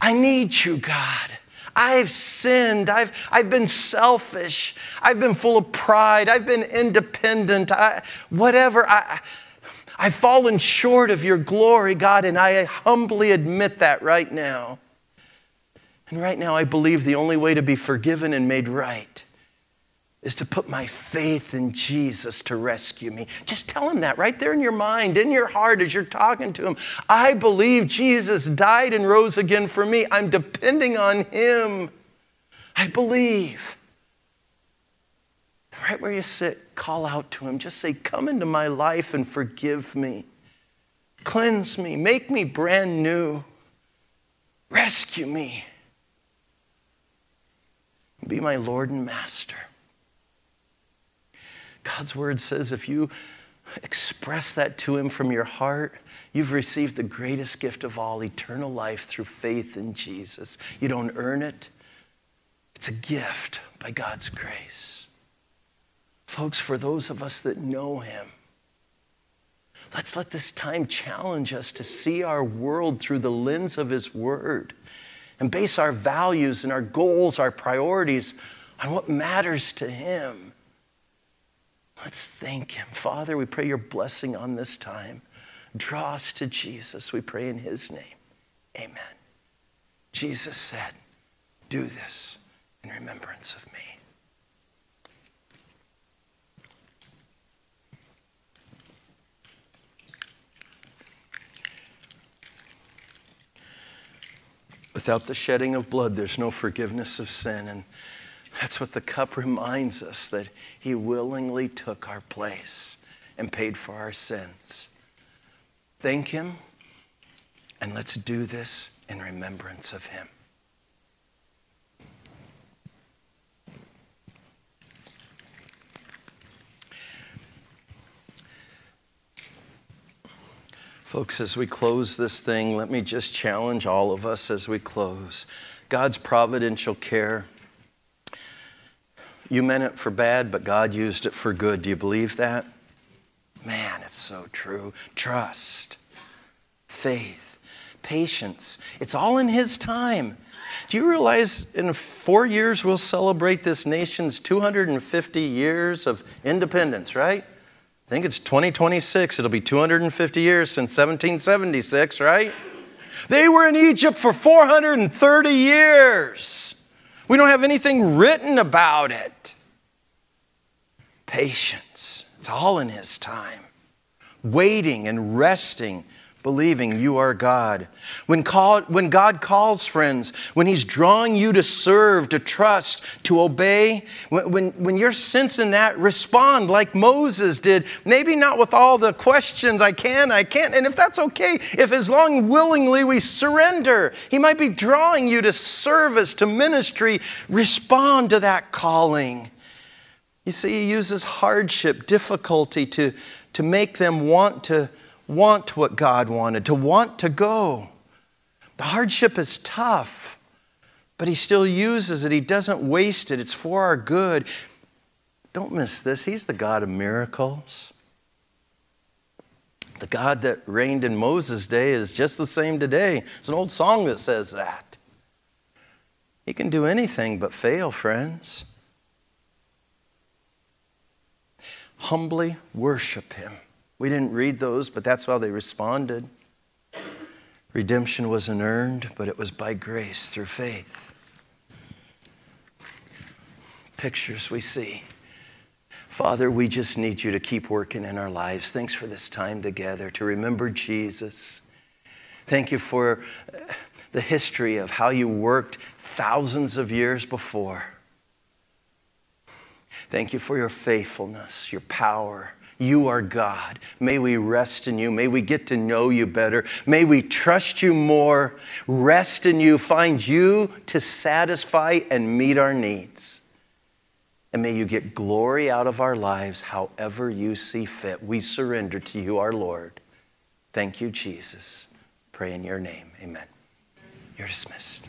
I need you, God. I've sinned. I've, I've been selfish. I've been full of pride. I've been independent. I, whatever. I, I've fallen short of your glory, God, and I humbly admit that right now. And right now, I believe the only way to be forgiven and made right is to put my faith in Jesus to rescue me. Just tell him that right there in your mind, in your heart, as you're talking to him. I believe Jesus died and rose again for me. I'm depending on him. I believe. Right where you sit, call out to him. Just say, Come into my life and forgive me. Cleanse me. Make me brand new. Rescue me. Be my Lord and Master. God's word says if you express that to Him from your heart, you've received the greatest gift of all eternal life through faith in Jesus. You don't earn it, it's a gift by God's grace. Folks, for those of us that know Him, let's let this time challenge us to see our world through the lens of His Word and base our values and our goals, our priorities on what matters to Him. Let's thank Him. Father, we pray your blessing on this time. Draw us to Jesus. We pray in His name. Amen. Jesus said, Do this in remembrance of me. Without the shedding of blood, there's no forgiveness of sin. And that's what the cup reminds us that He willingly took our place and paid for our sins. Thank Him, and let's do this in remembrance of Him. Folks, as we close this thing, let me just challenge all of us as we close. God's providential care. You meant it for bad, but God used it for good. Do you believe that? Man, it's so true. Trust, faith, patience. It's all in His time. Do you realize in four years we'll celebrate this nation's 250 years of independence, right? Think it's 2026. It'll be 250 years since 1776, right? They were in Egypt for 430 years. We don't have anything written about it. Patience. It's all in His time. Waiting and resting believing you are God. When, call, when God calls, friends, when He's drawing you to serve, to trust, to obey, when, when, when you're sensing that, respond like Moses did. Maybe not with all the questions, I can, I can't. And if that's okay, if as long willingly we surrender, He might be drawing you to service, to ministry, respond to that calling. You see, He uses hardship, difficulty to, to make them want to want what God wanted, to want to go. The hardship is tough, but He still uses it. He doesn't waste it, it's for our good. Don't miss this. He's the God of miracles. The God that reigned in Moses' day is just the same today. It's an old song that says that. He can do anything but fail, friends. Humbly worship Him. We didn't read those, but that's how they responded. Redemption wasn't earned, but it was by grace through faith. Pictures we see. Father, we just need you to keep working in our lives. Thanks for this time together to remember Jesus. Thank you for uh, the history of how you worked thousands of years before. Thank you for your faithfulness, your power, you are God. May we rest in you. May we get to know you better. May we trust you more, rest in you, find you to satisfy and meet our needs. And may you get glory out of our lives however you see fit. We surrender to you, our Lord. Thank you, Jesus. Pray in your name. Amen. You're dismissed.